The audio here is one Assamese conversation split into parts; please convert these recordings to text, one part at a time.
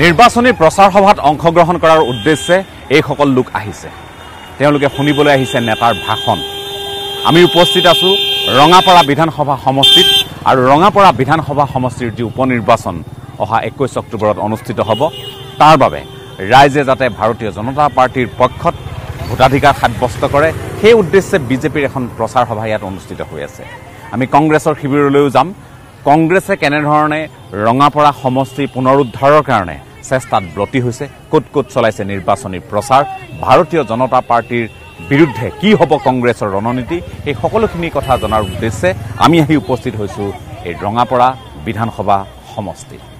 নিৰ্বাচনী প্ৰচাৰ সভাত অংশগ্ৰহণ কৰাৰ উদ্দেশ্যে এইসকল লোক আহিছে। তেওঁলোকে শুনিবলৈ আহিছে নেতাৰ ভাষণ। আমি উপস্থিত আছোঁ ৰঙাপাৰা বিধানসভা সমষ্টিত আৰু ৰঙাপাৰা বিধানসভা সমষ্টিৰ যি উপ নিৰ্বাচন অহা একৈছ অক্টোবৰত অনুষ্ঠিত হ'ব তাৰ বাবে ৰাইজে যাতে ভাৰতীয় জনতা পাৰ্টীৰ পক্ষত ভোটাধিকাৰ সাব্যস্ত কৰে সেই উদ্দেশ্যে বিজেপিৰ এখন প্ৰচাৰ সভা ইয়াত অনুষ্ঠিত হৈ আছে। আমি কংগ্ৰেছৰ শিবিৰলৈও যাম। কংগ্ৰেছে কেনেধৰণে ৰঙাপৰা সমষ্টি পুনৰুদ্ধাৰৰ কাৰণে চেষ্টাত ব্ৰতী হৈছে ক'ত ক'ত চলাইছে নিৰ্বাচনী প্ৰচাৰ ভাৰতীয় জনতা পাৰ্টীৰ বিৰুদ্ধে কি হ'ব কংগ্ৰেছৰ ৰণনীতি এই সকলোখিনি কথা জনাৰ উদ্দেশ্যে আমি আহি উপস্থিত হৈছোঁ এই ৰঙাপৰা বিধানসভা সমষ্টিত।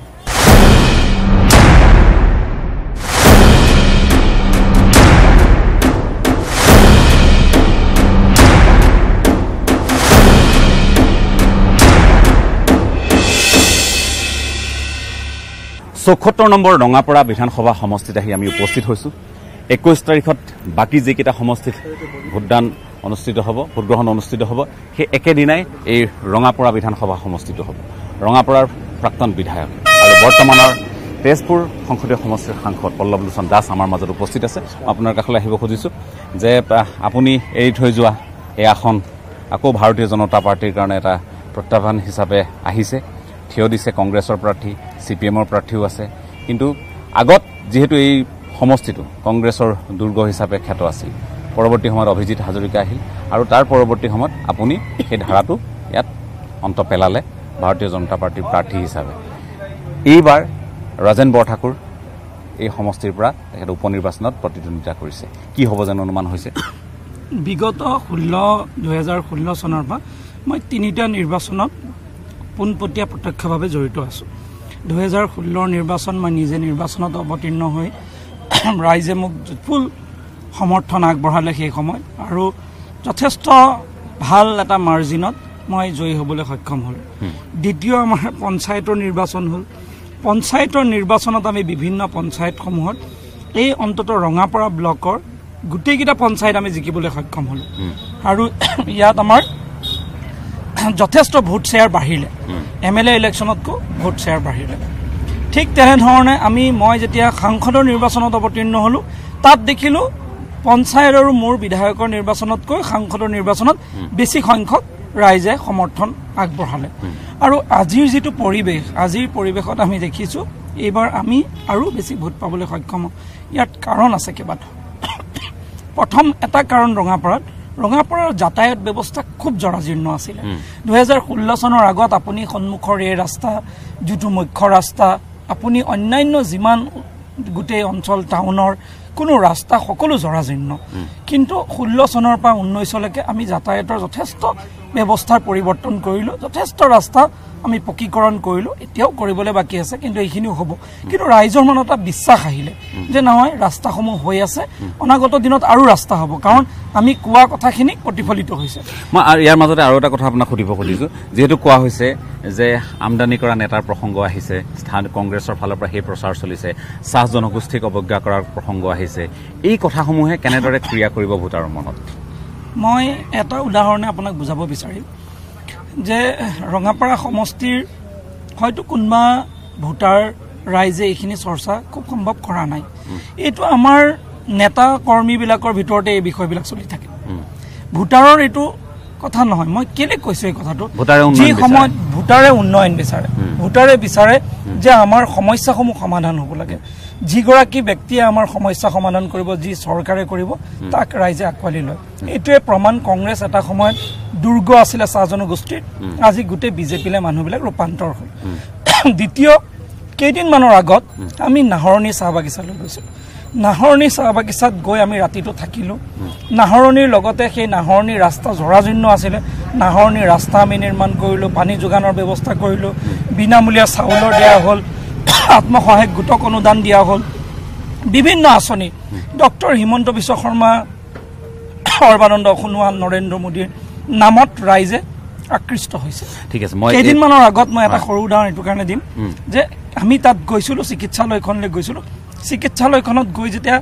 চৌসত্তৰ নম্বৰ ৰঙাপৰা বিধানসভা সমষ্টিত আহি আমি উপস্থিত হৈছোঁ। একৈছ তাৰিখত বাকী যিকেইটা সমষ্টিত ভোটদান অনুষ্ঠিত হ'ব ভোটগ্ৰহণ অনুষ্ঠিত হ'ব সেই একেদিনাই এই ৰঙাপৰা বিধানসভা সমষ্টিটো হ'ব। ৰঙাপৰাৰ প্ৰাক্তন বিধায়ক আৰু বৰ্তমানৰ তেজপুৰ সংসদীয় সমষ্টিৰ সাংসদ পল্লৱ লোচন দাস আমাৰ মাজত উপস্থিত আছে। আপোনাৰ কাষলৈ আহিব খুজিছোঁ যে আপুনি এৰি থৈ যোৱা এই আসন আকৌ ভাৰতীয় জনতা পাৰ্টীৰ কাৰণে এটা প্ৰত্যাহ্বান হিচাপে আহিছে। থিয় দিছে কংগ্ৰেছৰ প্ৰাৰ্থী চি পি এমৰ প্ৰাৰ্থীও আছে। কিন্তু আগত যিহেতু এই সমষ্টিটো কংগ্ৰেছৰ দুৰ্গ হিচাপে খ্যাত আছিল পৰৱৰ্তী সময়ত অভিজিৎ হাজৰিকা আহিল আৰু তাৰ পৰৱৰ্তী সময়ত আপুনি সেই ধাৰাটো ইয়াত অন্ত পেলালে ভাৰতীয় জনতা পাৰ্টীৰ প্ৰাৰ্থী হিচাপে। এইবাৰ ৰাজেন বৰঠাকুৰ এই সমষ্টিৰ পৰা তেখেতে উপ নিৰ্বাচনত প্ৰতিদ্বন্দ্বিতা কৰিছে। কি হ'ব যেন অনুমান হৈছে? বিগত ষোল্ল দুহেজাৰ ষোল্ল চনৰ পৰা মই তিনিটা নিৰ্বাচনত পোনপটীয়া প্ৰত্যক্ষভাৱে জড়িত আছোঁ। দুহেজাৰ ষোল্লৰ নিৰ্বাচন মই নিজে নিৰ্বাচনত অৱতীৰ্ণ হৈ ৰাইজে মোক ফুল সমৰ্থন আগবঢ়ালে সেই সময়ত আৰু যথেষ্ট ভাল এটা মাৰ্জিনত মই জয়ী হ'বলৈ সক্ষম হ'লোঁ। দ্বিতীয় আমাৰ পঞ্চায়তৰ নিৰ্বাচন হ'ল। পঞ্চায়তৰ নিৰ্বাচনত আমি বিভিন্ন পঞ্চায়তসমূহত এই অন্ততঃ ৰঙাপাৰা ব্লকৰ গোটেইকেইটা পঞ্চায়ত আমি জিকিবলৈ সক্ষম হ'লোঁ। আৰু ইয়াত আমাৰ যথেষ্ট ভোট শ্বেয়াৰ বাঢ়িলে। এম এল এ ইলেকশ্যনতকৈ ভোট শ্বেয়াৰ বাঢ়িলে। ঠিক তেনেধৰণে আমি মই যেতিয়া সাংসদৰ নিৰ্বাচনত অৱতীৰ্ণ হ'লোঁ তাত দেখিলোঁ পঞ্চায়ত আৰু মোৰ বিধায়কৰ নিৰ্বাচনতকৈ সাংসদৰ নিৰ্বাচনত বেছি সংখ্যক ৰাইজে সমৰ্থন আগবঢ়ালে। আৰু আজিৰ যিটো পৰিৱেশ আজিৰ পৰিৱেশত আমি দেখিছোঁ এইবাৰ আমি আৰু বেছি ভোট পাবলৈ সক্ষম হ'ম। ইয়াত কাৰণ আছে কেইবাটাও। প্ৰথম এটা কাৰণ ৰঙাপাৰাত ৰঙাপাৰাৰ যাতায়াত ব্যৱস্থা খুব জৰাজীৰ্ণ আছিলে। দুহেজাৰ ষোল্ল চনৰ আগত আপুনি সন্মুখৰ এই ৰাস্তা যিটো মুখ্য ৰাস্তা আপুনি অন্যান্য যিমান গোটেই অঞ্চল টাউনৰ কোনো ৰাস্তা সকলো জৰাজীৰ্ণ। কিন্তু ষোল্ল চনৰ পৰা ঊনৈছলৈকে আমি যাতায়াতৰ যথেষ্ট ব্যৱস্থাৰ পৰিৱৰ্তন কৰিলোঁ যথেষ্ট ৰাস্তা আমি পকীকৰণ কৰিলোঁ এতিয়াও কৰিবলৈ বাকী আছে কিন্তু এইখিনিও হ'ব। কিন্তু ৰাইজৰ মনত এটা বিশ্বাস আহিলে যে নহয় ৰাস্তাসমূহ হৈ আছে অনাগত দিনত আৰু ৰাস্তা হ'ব কাৰণ আমি কোৱা কথাখিনি প্ৰতিফলিত হৈছে। মই ইয়াৰ মাজতে আৰু এটা কথা আপোনাক সুধিব খুজিছোঁ যিহেতু কোৱা হৈছে যে আমদানি কৰা নেতাৰ প্ৰসংগ আহিছে স্থান কংগ্ৰেছৰ ফালৰ পৰা সেই প্ৰচাৰ চলিছে চাহ জনগোষ্ঠীক অৱজ্ঞা কৰাৰ প্ৰসংগ আহিছে এই কথাসমূহে কেনেদৰে ক্ৰিয়া কৰিব ভোটাৰৰ মনত? মই এটা উদাহৰণে আপোনাক বুজাব বিচাৰিম যে ৰঙাপাৰা সমষ্টিৰ হয়তো কোনোবা ভোটাৰ ৰাইজে এইখিনি চৰ্চা খুব সম্ভৱ কৰা নাই। এইটো আমাৰ নেতা কৰ্মীবিলাকৰ ভিতৰতে এই বিষয়বিলাক চলি থাকে। ভোটাৰৰ এইটো কথা নহয় মই কেলে কৈছো এই কথাটো? যি। সময়ত ভোটাৰে উন্নয়ন বিচাৰে ভোটাৰে বিচাৰে যে আমাৰ সমস্যাসমূহ সমাধান হ'ব লাগে। যিগৰাকী ব্যক্তিয়ে আমাৰ সমস্যা সমাধান কৰিব যি চৰকাৰে কৰিব তাক ৰাইজে আঁকোৱালি লয়। এইটোৱে প্ৰমাণ কংগ্ৰেছ এটা সময়ত দুৰ্গ আছিলে চাহ জনগোষ্ঠীৰ। আজি গোটেই বিজেপিলে মানুহবিলাক ৰূপান্তৰ হ'ল। দ্বিতীয় কেইদিনমানৰ আগত আমি নাহৰণি চাহ বাগিচালৈ গৈছিলোঁ। নাহৰণি চাহ বাগিচাত গৈ আমি ৰাতিটো থাকিলোঁ। নাহৰণিৰ লগতে সেই নাহৰণিৰ ৰাস্তা জৰাজীৰ্ণ আছিলে। নাহৰণিৰ ৰাস্তা আমি নিৰ্মাণ কৰিলোঁ পানী যোগানৰ ব্যৱস্থা কৰিলোঁ। বিনামূলীয়া চাউলৰ দিয়া হ'ল। আত্মসহায়ক গোটক অনুদান দিয়া হ'ল। বিভিন্ন আঁচনি। ডক্টৰ হিমন্ত বিশ্ব শৰ্মা সৰ্বানন্দ সোণোৱাল নৰেন্দ্ৰ মোদীৰ নামত ৰাইজে আকৃষ্ট হৈছে। ঠিক আছে মই কেইদিনমানৰ আগত মই এটা সৰু উদাহৰণ এইটো কাৰণে দিম যে আমি তাত গৈছিলোঁ চিকিৎসালয়খনলৈ গৈছিলোঁ। চিকিৎসালয়খনত গৈ যেতিয়া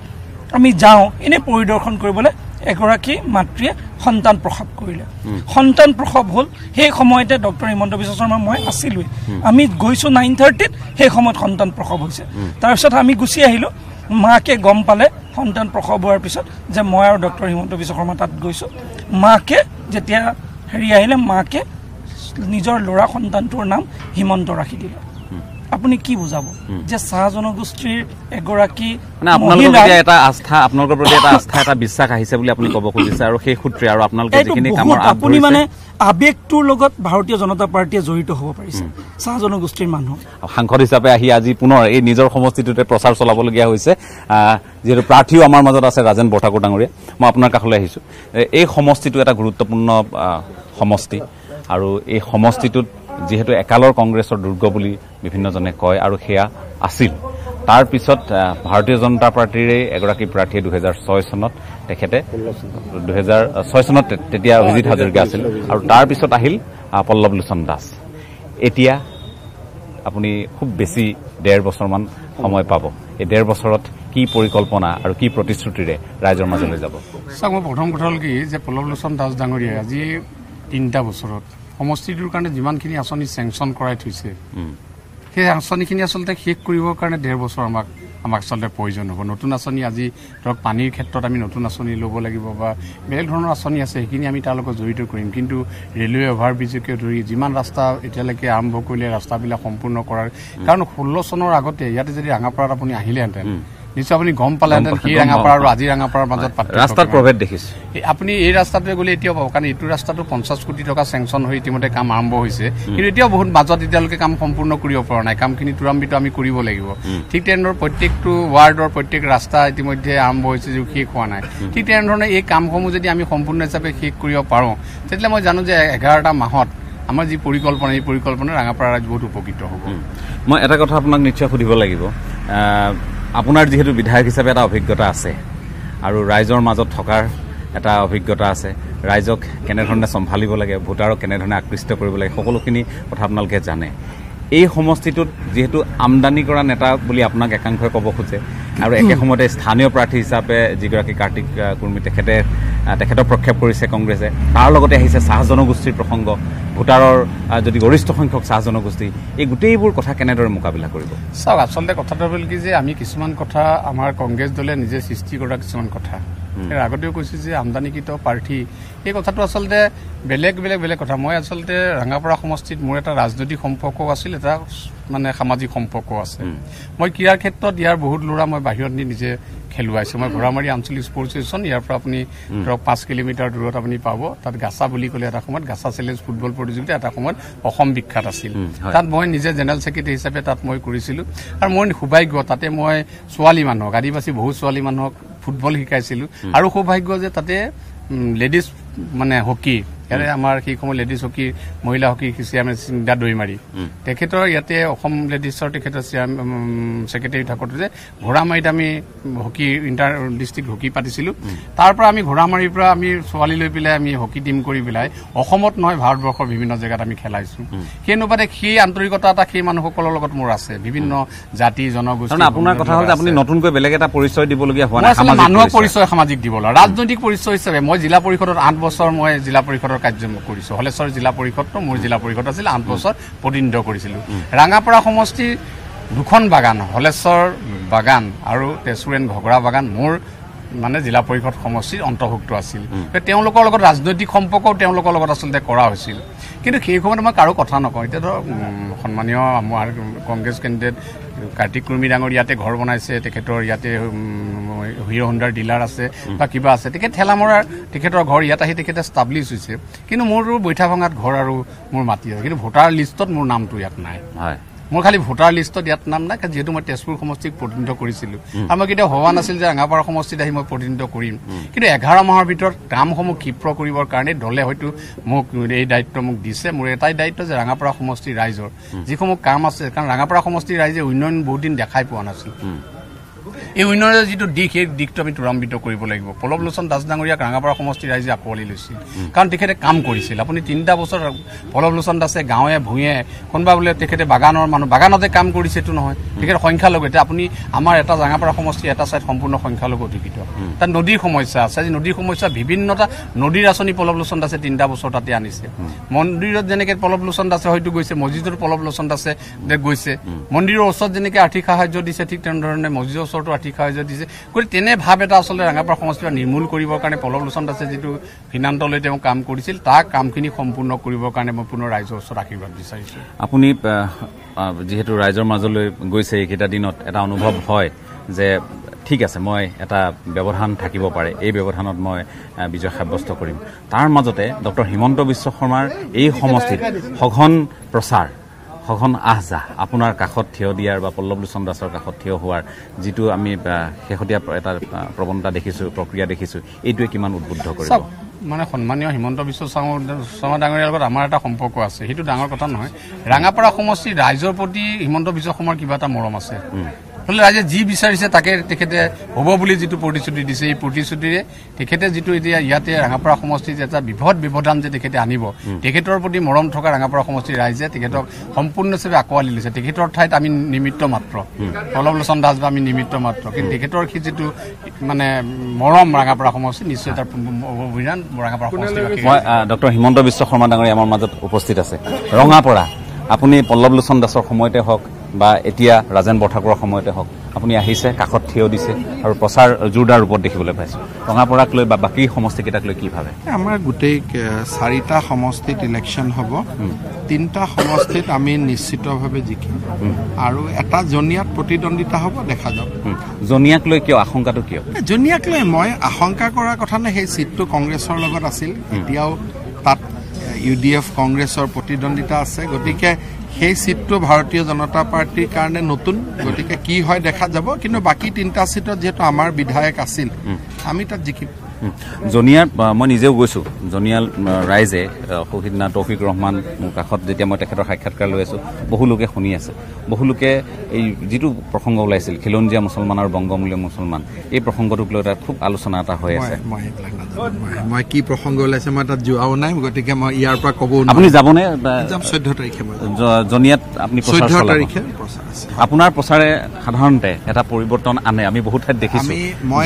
আমি যাওঁ এনেই পৰিদৰ্শন কৰিবলৈ এগৰাকী মাতৃয়ে সন্তান প্ৰসৱ কৰিলে। সন্তান প্ৰসৱ হ'ল সেই সময়তে ডক্টৰ হিমন্ত বিশ্ব শৰ্মা মই আছিলোঁৱেই। আমি গৈছোঁ নাইন থাৰ্টিত সেই সময়ত সন্তান প্ৰসৱ হৈছে। তাৰপিছত আমি গুচি আহিলোঁ। মাকে গম পালে সন্তান প্ৰসৱ হোৱাৰ পিছত যে মই আৰু ডক্টৰ হিমন্ত বিশ্ব শৰ্মা তাত গৈছোঁ। মাকে যেতিয়া হেৰি আহিলে মাকে নিজৰ ল'ৰা সন্তানটোৰ নাম হিমন্ত ৰাখি দিলে। আপুনি কি বুজাব? যে চাহ জনগোষ্ঠীৰ এগৰাকী মানে আপোনালোকৰ এটা আস্থা আপোনালোকৰ প্ৰতি এটা আস্থা এটা বিশ্বাস আহিছে বুলি আপুনি ক'ব খুজিছে আৰু সেই সূত্ৰে আৰু আপোনালোকে যিখিনি কামৰ আপুনি মানে আৱেগটোৰ লগত ভাৰতীয় জনতা পাৰ্টীয়ে জড়িত হ'ব পাৰিছে। চাহ জনগোষ্ঠীৰ মানুহ। সাংসদ হিচাপে আহি আজি পুনৰ এই নিজৰ সমষ্টিটোতে প্ৰচাৰ চলাবলগীয়া হৈছে। যিহেতু প্ৰাৰ্থীও আমাৰ মাজত আছে ৰাজেন বৰঠাকুৰ ডাঙৰীয়া। মই আপোনাৰ কাষলৈ আহিছোঁ। এই সমষ্টিটো এটা গুৰুত্বপূৰ্ণ সমষ্টি। আৰু এই সমষ্টিটোত যিহেতু একালৰ কংগ্ৰেছৰ দুৰ্গ বুলি বিভিন্নজনে কয় আৰু সেয়া আছিল। তাৰ পিছত আহ, ভাৰতীয় জনতা পাৰ্টীৰে এগৰাকী প্ৰাৰ্থীয়ে দুহেজাৰ ছয় চনত তেখেতে দুহেজাৰ ছয় চনত তেতিয়া অভিজিত হাজৰিকা আছিল আৰু তাৰ পিছত আহিল আহ, পল্লৱ লোচন দাস। এতিয়া আপুনি খুব বেছি ডেৰ বছৰমান সময় পাব। এই ডেৰ বছৰত কি পৰিকল্পনা আৰু কি প্ৰতিশ্ৰুতিৰে ৰাইজৰ মাজলৈ যাব? চাওক মই প্ৰথম কথা হ'ল কি যে পল্লৱ লোচন দাস ডাঙৰীয়াই আজি তিনিটা বছৰত সমষ্টিটোৰ কাৰণে যিমানখিনি আঁচনি চেংচন কৰাই থৈছে সেই আঁচনিখিনি আচলতে শেষ কৰিবৰ কাৰণে ডেৰ বছৰ আমাক আমাক আচলতে প্ৰয়োজন হ'ব। নতুন আঁচনি আজি ধৰক পানীৰ ক্ষেত্ৰত আমি নতুন আঁচনি ল'ব লাগিব বা বেলেগ ধৰণৰ আঁচনি আছে সেইখিনি আমি তাৰ লগত জড়িত কৰিম। কিন্তু ৰেলৱে অভাৰ ব্ৰিজকে ধৰি যিমান ৰাস্তা এতিয়ালৈকে আৰম্ভ কৰিলে ৰাস্তাবিলাক সম্পূৰ্ণ কৰাৰ কাৰণ ষোল্ল চনৰ আগতে ইয়াতে যদি ৰাঙাপাৰাত আপুনি আহিলেহেঁতেন নিশ্চয় আপুনি গম পালেহেঁতেন সেই ৰাঙাপাৰা আৰু আজি ৰাঙাপাৰাৰ মাজত পাৰ্থক্য ৰাস্তাত। প্ৰভেদ দেখিছো। আপুনি এই ৰাস্তাটোৱে গ'লে এতিয়াও পাব কাৰণ এইটো ৰাস্তাটো পঞ্চাছ কোটি টকা চেংচন হৈ ইতিমধ্যে কাম আৰম্ভ হৈছে। কিন্তু এতিয়াও বহুত মাজত এতিয়ালৈকে কাম সম্পূৰ্ণ কৰিব পৰা নাই। কামখিনি তুৰাম্বিত আমি কৰিব লাগিব। ঠিক তেনেদৰে প্ৰত্যেকটো ৱাৰ্ডৰ প্ৰত্যেক ৰাস্তা ইতিমধ্যে আৰম্ভ হৈছে যদিও শেষ হোৱা নাই। ঠিক তেনেধৰণে এই কামসমূহ যদি আমি সম্পূৰ্ণ হিচাপে শেষ কৰিব পাৰোঁ তেতিয়াহ'লে মই জানো যে এঘাৰটা মাহত আমাৰ যি পৰিকল্পনা এই পৰিকল্পনা ৰাঙাপাৰা ৰাইজ বহুত উপকৃত হ'ব। মই এটা কথা আপোনাক নিশ্চয় সুধিব লাগিব। আপোনাৰ যিহেতু বিধায়ক হিচাপে এটা অভিজ্ঞতা আছে আৰু ৰাইজৰ মাজত থকাৰ এটা অভিজ্ঞতা আছে। ৰাইজক কেনেধৰণে চম্ভালিব লাগে ভোটাৰক কেনেধৰণে আকৃষ্ট কৰিব লাগে সকলোখিনি কথা আপোনালোকে জানে। এই সমষ্টিটোত যিহেতু আমদানি কৰা নেতা বুলি আপোনাক একাংশই ক'ব খোজে আৰু একে সময়তে স্থানীয় প্ৰাৰ্থী হিচাপে যিগৰাকী কাৰ্তিক কুৰ্মী তেখেতে তেখেতক প্ৰক্ষেপ কৰিছে কংগ্ৰেছে। তাৰ লগতে আহিছে চাহ জনগোষ্ঠীৰ প্ৰসংগ। ভোটাৰৰ যদি গৰিষ্ঠ সংখ্যক চাহ জনগোষ্ঠী এই গোটেইবোৰ কথা কেনেদৰে মোকাবিলা কৰিব? চাওক আচলতে কথাটো হ'ল কি যে আমি কিছুমান কথা আমাৰ কংগ্ৰেছ দলে নিজে সৃষ্টি কৰা কিছুমান কথা। আগতেও কৈছোঁ যে আমদানিকৃত প্ৰাৰ্থী। এই কথাটো আচলতে বেলেগ বেলেগ বেলেগ কথা। মই আচলতে ৰাঙাপাৰা সমষ্টিত মোৰ এটা ৰাজনৈতিক সম্পৰ্কও আছিল এটা মানে সামাজিক সম্পৰ্কও আছে। মই ক্ৰীড়াৰ ক্ষেত্ৰত ইয়াৰ বহুত ল'ৰা মই বাহিৰত নি নিজে খেলুৱাইছোঁ। মই ঘোঁৰামাৰী আঞ্চলিক স্পৰ্টছ ষ্টেচন ইয়াৰ পৰা আপুনি ধৰক পাঁচ কিলোমিটাৰ দূৰত আপুনি পাব। তাত গাছা বুলি ক'লে এটা সময়ত গাছা চেলেঞ্জ ফুটবল প্ৰতিযোগিতা এটা সময়ত অসম বিখ্যাত আছিল। তাত মই নিজে জেনেৰেল ছেক্ৰেটাৰী হিচাপে তাত মই কৰিছিলোঁ। আৰু মোৰ সৌভাগ্য তাতে মই ছোৱালী মানুহক আদিবাসী বহু ছোৱালী মানুহক ফুটবল শিকাইছিলোঁ। আৰু সৌভাগ্য যে তাতে লেডিজ মানে হকী ইয়াৰে আমাৰ সেই সময় লেডিজ হকী মহিলা হকী চেয়াৰমেন চিন্তা দৈমাৰী তেখেতৰ ইয়াতে অসম লেডিছৰ তেখেতৰ ছেক্ৰেটাৰী থাকোঁতে যে ঘোঁৰামাৰীত আমি হকী ইণ্টাৰ ডিষ্ট্ৰিক্ট হকী পাতিছিলোঁ। তাৰ পৰা আমি ঘোঁৰামাৰীৰ পৰা আমি ছোৱালী লৈ পেলাই আমি হকী টিম কৰি পেলাই অসমত নহয় ভাৰতবৰ্ষৰ বিভিন্ন জেগাত আমি খেলাইছোঁ। সেই অনুপাতে সেই আন্তৰিকতা এটা সেই মানুহসকলৰ লগত মোৰ আছে। বিভিন্ন জাতি জনগোষ্ঠী আপোনাৰ কথা হ'ল আপুনি। নতুনকৈ বেলেগ এটা পৰিচয় দিবলগীয়া হোৱা নাই মানুহৰ পৰিচয়। সামাজিক দিব লাগে ৰাজনৈতিক পৰিচয় হিচাপে মই জিলা পৰিষদত আঠ বছৰ মই জিলা পৰিষদৰ কাৰ্য কৰিছোঁ। হলেশ্বৰ জিলা পৰিষদটো মোৰ জিলা পৰিষদ আছিল আঠ বছৰ প্ৰতিনিধিত্ব কৰিছিলোঁ। ৰাঙাপাৰা সমষ্টিৰ দুখন বাগান হলেশ্বৰ বাগান আৰু তেজপুৰেন ঘগৰা বাগান মোৰ মানে জিলা পৰিষদ সমষ্টিৰ অন্তৰ্ভুক্ত আছিল। তেওঁলোকৰ লগত ৰাজনৈতিক সম্পৰ্কও তেওঁলোকৰ লগত আচলতে কৰা হৈছিল। কিন্তু সেই সময়ত মই কাৰো কথা নকওঁ। এতিয়া ধৰক সন্মানীয় আমাৰ কংগ্ৰেছ কেণ্ডিডেট কাৰ্তিক কুৰ্মী ডাঙৰ ইয়াতে ঘৰ বনাইছে তেখেতৰ ইয়াতে হিৰ' হোণ্ডাৰ ডিলাৰ আছে বা কিবা আছে। তেখেত ঠেলামৰাৰ তেখেতৰ ঘৰ ইয়াত আহি তেখেতে ষ্টাব্লিছ হৈছে। কিন্তু মোৰতো বৈঠা ভঙাত ঘৰ আৰু মোৰ মাটি আছে কিন্তু ভোটাৰ লিষ্টত মোৰ নামটো ইয়াত নাই। হয়। মোৰ খালি ভোটাৰ লিষ্টত ইয়াত নাম নাই যিহেতু মই তেজপুৰ সমষ্টিক প্ৰতিনিধিত্ব কৰিছিলোঁ। আৰু মই কেতিয়াও ভবা নাছিল যে ৰাঙাপাৰা সমষ্টিত আহি মই প্ৰতিনিধিত্ব কৰিম। কিন্তু এঘাৰ মাহৰ ভিতৰত কামসমূহ ক্ষীপ্ৰ কৰিবৰ কাৰণে দলে হয়তো মোক এই দায়িত্ব মোক দিছে। মোৰ এটাই দায়িত্ব যে ৰাঙাপাৰা সমষ্টিৰ ৰাইজৰ। যিসমূহ কাম আছে কাৰণ ৰাঙাপাৰা সমষ্টিৰ ৰাইজে উন্নয়ন বহুত দিন দেখাই পোৱা নাছিল। এই উন্নয়নৰ যিটো দিশ সেই দিশটো আমি ত্বৰান্বিত কৰিব লাগিব। পল্লৱ লোচন দাস ডাঙৰীয়াক ৰাঙাপাৰা সমষ্টিৰ ৰাইজে আঁকোৱালি লৈছিল। কাৰণ তেখেতে কাম কৰিছিল। আপুনি তিনিটা বছৰ পল্লৱ লোচন দাসে গাঁৱে ভূঞে কোনোবা বোলে তেখেতে বাগানৰ মানুহ বাগানতে কাম কৰিছে এইটো নহয়। তেখেতে সংখ্যালঘু এতিয়া আপুনি আমাৰ এটা ৰাঙাপাৰা সমষ্টি এটা ছাইড সম্পূৰ্ণ সংখ্যালঘু অধিকৃত। তাত নদীৰ সমস্যা আছে। আজি নদীৰ সমস্যা বিভিন্নতা নদীৰ আঁচনি পল্লৱ লোচন দাসে তিনিটা বছৰ তাতে আনিছে। মন্দিৰত যেনেকে পল্লৱ লোচন দাসে হয়তো গৈছে মছজিদত পল্লৱ লোচন দাসে গৈছে। মন্দিৰৰ ওচৰত যেনেকে আৰ্থিক সাহায্য দিছে ঠিক তেনেধৰণে মছজিদৰ ওচৰতো আৰ্থিক সাহায্য দিছে। গতিকে তেনে ভাৱ এটা আচলতে ৰাঙাপাৰা সমষ্টিৰ নিৰ্মূল কৰিবৰ কাৰণে পল্লৱ লোচন দাসে যিটো সিদ্ধান্ত লৈ তেওঁ কাম কৰিছিল তাৰ কামখিনি সম্পূৰ্ণ কৰিবৰ কাৰণে মই পুনৰ ৰাইজৰ ওচৰত আশীৰ্বাদ বিচাৰিছোঁ। আপুনি যিহেতু ৰাইজৰ মাজলৈ গৈছে এইকেইটা দিনত এটা অনুভৱ হয় যে ঠিক আছে মই এটা ব্যৱধান থাকিব পাৰে। এই ব্যৱধানত মই বিজয় সাব্যস্ত কৰিম। তাৰ মাজতে ডক্টৰ হিমন্ত বিশ্ব শৰ্মাৰ এই সমষ্টিত সঘন প্ৰচাৰ। সঘন আহ যাহ আপোনাৰ কাষত থিয় দিয়াৰ বা পল্লৱ লোচন দাসৰ কাষত থিয় হোৱাৰ যিটো আমি শেহতীয়া এটা প্ৰৱণতা দেখিছোঁ প্ৰক্ৰিয়া দেখিছোঁ এইটোৱে কিমান উদ্বুদ্ধ কৰিব? মানে সন্মানীয় হিমন্ত বিশ্ব শৰ্মা শৰ্মা ডাঙৰীয়াৰ লগত আমাৰ এটা সম্পৰ্ক আছে। সেইটো ডাঙৰ কথা নহয়। ৰাঙাপাৰা সমষ্টিৰ ৰাইজৰ প্ৰতি হিমন্ত বিশ্ব শৰ্মাৰ কিবা এটা মৰম আছে। হ'লে ৰাইজে যি বিচাৰিছে তাকে তেখেতে হ'ব বুলি যিটো প্ৰতিশ্ৰুতি দিছে এই প্ৰতিশ্ৰুতিৰে তেখেতে যিটো এতিয়া ইয়াতে ৰাঙাপাৰা সমষ্টিত এটা বৃহৎ ব্যৱধান যে তেখেতে আনিব তেখেতৰ প্ৰতি মৰম থকা ৰাঙাপাৰা সমষ্টিৰ ৰাইজে তেখেতক সম্পূৰ্ণভাৱে আঁকোৱালি লৈছে। তেখেতৰ ঠাইত আমি নিমিত্ত মাত্ৰ। পল্লৱ লোচন দাস বা আমি নিমিত্ত মাত্ৰ। কিন্তু তেখেতৰ সেই যিটো মানে মৰম ৰাঙাপাৰা সমষ্টি নিশ্চয় তাৰ অভিযান ৰাঙাপাৰা সমষ্টিৰ মই ডক্টৰ হিমন্ত বিশ্ব শৰ্মা ডাঙৰীয়া আমাৰ মাজত উপস্থিত আছে। ৰঙাপৰা আপুনি পল্লৱ লোচন দাসৰ সময়তে হওক বা এতিয়া ৰাজেন বৰঠাকুৰৰ সময়তে হওক আপুনি আহিছে কাষত থিয় দিছে আৰু প্ৰচাৰ জোৰদাৰ ৰূপত দেখিবলৈ পাইছোঁ। ৰঙাপৰাক লৈ বা বাকী সমষ্টিকেইটাক লৈ কি ভাবে? আমাৰ গোটেই চাৰিটা সমষ্টিত ইলেকশ্যন হ'ব। তিনিটা সমষ্টিত আমি নিশ্চিতভাৱে জিকিম। আৰু এটা জনীয়াত প্ৰতিদ্বন্দ্বিতা হ'ব দেখা যাওক। জনীয়াক লৈ কিয় আশংকাটো কিয়? জনীয়াক লৈ মই আশংকা কৰাৰ কথা নাই সেই ছিটটো কংগ্ৰেছৰ লগত আছিল। এতিয়াও তাত ইউ ডি এফ কংগ্ৰেছৰ প্ৰতিদ্বন্দ্বিতা আছে। গতিকে সেই ছিটটো ভাৰতীয় জনতা পাৰ্টীৰ কাৰণে নতুন গতিকে কি হয় দেখা যাব কিন্তু বাকী তিনিটা ছিটত যিহেতু আমাৰ বিধায়ক আছিল আমি তাত জিকিম আহ, মই নিজেও গৈছোঁ। জনিয়াল ৰাইজে আহ, সৌসিদনা তৌফিক ৰহমান মোৰ কাষত যেতিয়া মই তেখেতৰ সাক্ষাৎকাৰ লৈ আছোঁ বহু লোকে শুনি আছে। বহু লোকে এই যিটো প্ৰসংগ ওলাইছিল খিলঞ্জীয়া মুছলমান আৰু বংগমূলীয় মুছলমান এই প্ৰসংগটোক লৈ তাত খুব আলোচনা এটা হৈ আছে। মই কি প্ৰসংগ ওলাইছে মই তাত যোৱাও নাই গতিকে মই ইয়াৰ পৰা ক'ব আপুনি যাবনে? চৈধ্য তাৰিখে জনিয়াত আপুনি চৈধ্য? তাৰিখে আপোনাৰ প্ৰচাৰে সাধাৰণতে এটা পৰিৱৰ্তন আনে আমি বহুত ঠাইত দেখিছোঁ।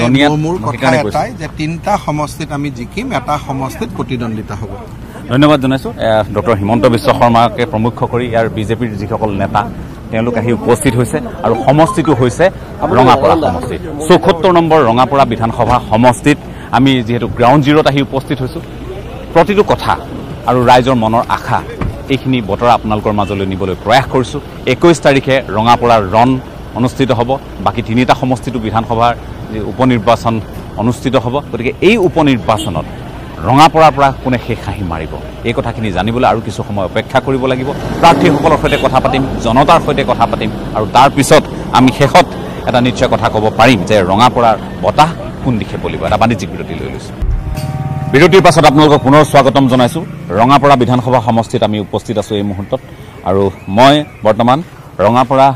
জনিয়াত মোৰ- কথা। এটাই যে তিনিটা সমষ্টিত আমি জিকিম এটা সমষ্টিত প্ৰতিদ্বন্দ্বিতা হ'ব। ধন্যবাদ জনাইছোঁ। ডক্টৰ হিমন্ত বিশ্ব শৰ্মাকে প্ৰমুখ কৰি ইয়াৰ বিজেপিৰ যিসকল নেতা তেওঁলোক আহি উপস্থিত হৈছে আৰু সমষ্টিটো হৈছে ৰঙাপৰা সমষ্টি। চৌসত্তৰ নম্বৰ ৰঙাপৰা বিধানসভা সমষ্টিত আমি যিহেতু গ্ৰাউণ্ড জিৰ'ত আহি উপস্থিত হৈছোঁ প্ৰতিটো কথা আৰু ৰাইজৰ মনৰ আশা এইখিনি বতৰা আপোনালোকৰ মাজলৈ নিবলৈ প্ৰয়াস কৰিছোঁ। একৈছ তাৰিখে ৰঙাপৰাৰ ৰণ অনুষ্ঠিত হ'ব। বাকী তিনিটা সমষ্টিতো বিধানসভাৰ যি উপ নিৰ্বাচন অনুষ্ঠিত হ'ব। গতিকে এই উপ নিৰ্বাচনত ৰঙাপৰাৰ পৰা কোনে শেষ হাঁহি মাৰিব? এই কথাখিনি জানিবলৈ আৰু কিছু সময় অপেক্ষা কৰিব লাগিব। প্ৰাৰ্থীসকলৰ সৈতে কথা পাতিম জনতাৰ সৈতে কথা পাতিম আৰু তাৰ পিছত আমি শেষত এটা নিশ্চয় কথা ক'ব পাৰিম যে ৰঙাপৰাৰ বতাহ কোন দিশে বলিব? এটা বাণিজ্যিক বিৰতি লৈ লৈছোঁ। বিৰতিৰ পাছত আপোনালোকক পুনৰ স্বাগতম জনাইছোঁ। ৰঙাপৰা বিধানসভা সমষ্টিত আমি উপস্থিত আছোঁ এই মুহূৰ্তত। আৰু মই বৰ্তমান ৰঙাপৰা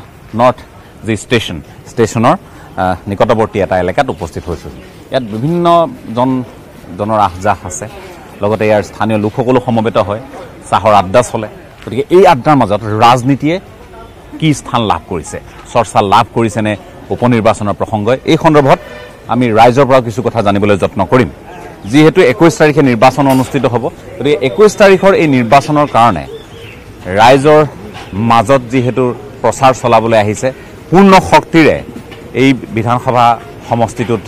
নৰ্থ যি ষ্টেচন ষ্টেচনৰ নিকটৱৰ্তী এটা এলেকাত উপস্থিত হৈছোঁ। ইয়াত বিভিন্নজন জনৰ আহ যাহ আছে। লগতে ইয়াৰ স্থানীয় লোকসকলো সমবেত হয়। চাহৰ আড্ডা চলে। গতিকে এই আড্ডাৰ মাজত ৰাজনীতিয়ে কি স্থান লাভ কৰিছে? চৰ্চা লাভ কৰিছেনে উপ নিৰ্বাচনৰ প্ৰসংগই? এই সন্দৰ্ভত আমি ৰাইজৰ পৰা কিছু কথা জানিবলৈ যত্ন কৰিম। যিহেতু একৈছ তাৰিখে নিৰ্বাচন অনুষ্ঠিত হ'ব। গতিকে একৈছ তাৰিখৰ এই নিৰ্বাচনৰ কাৰণে ৰাইজৰ মাজত যিহেতু প্ৰচাৰ চলাবলৈ আহিছে পূৰ্ণ শক্তিৰে এই বিধানসভা সমষ্টিটোত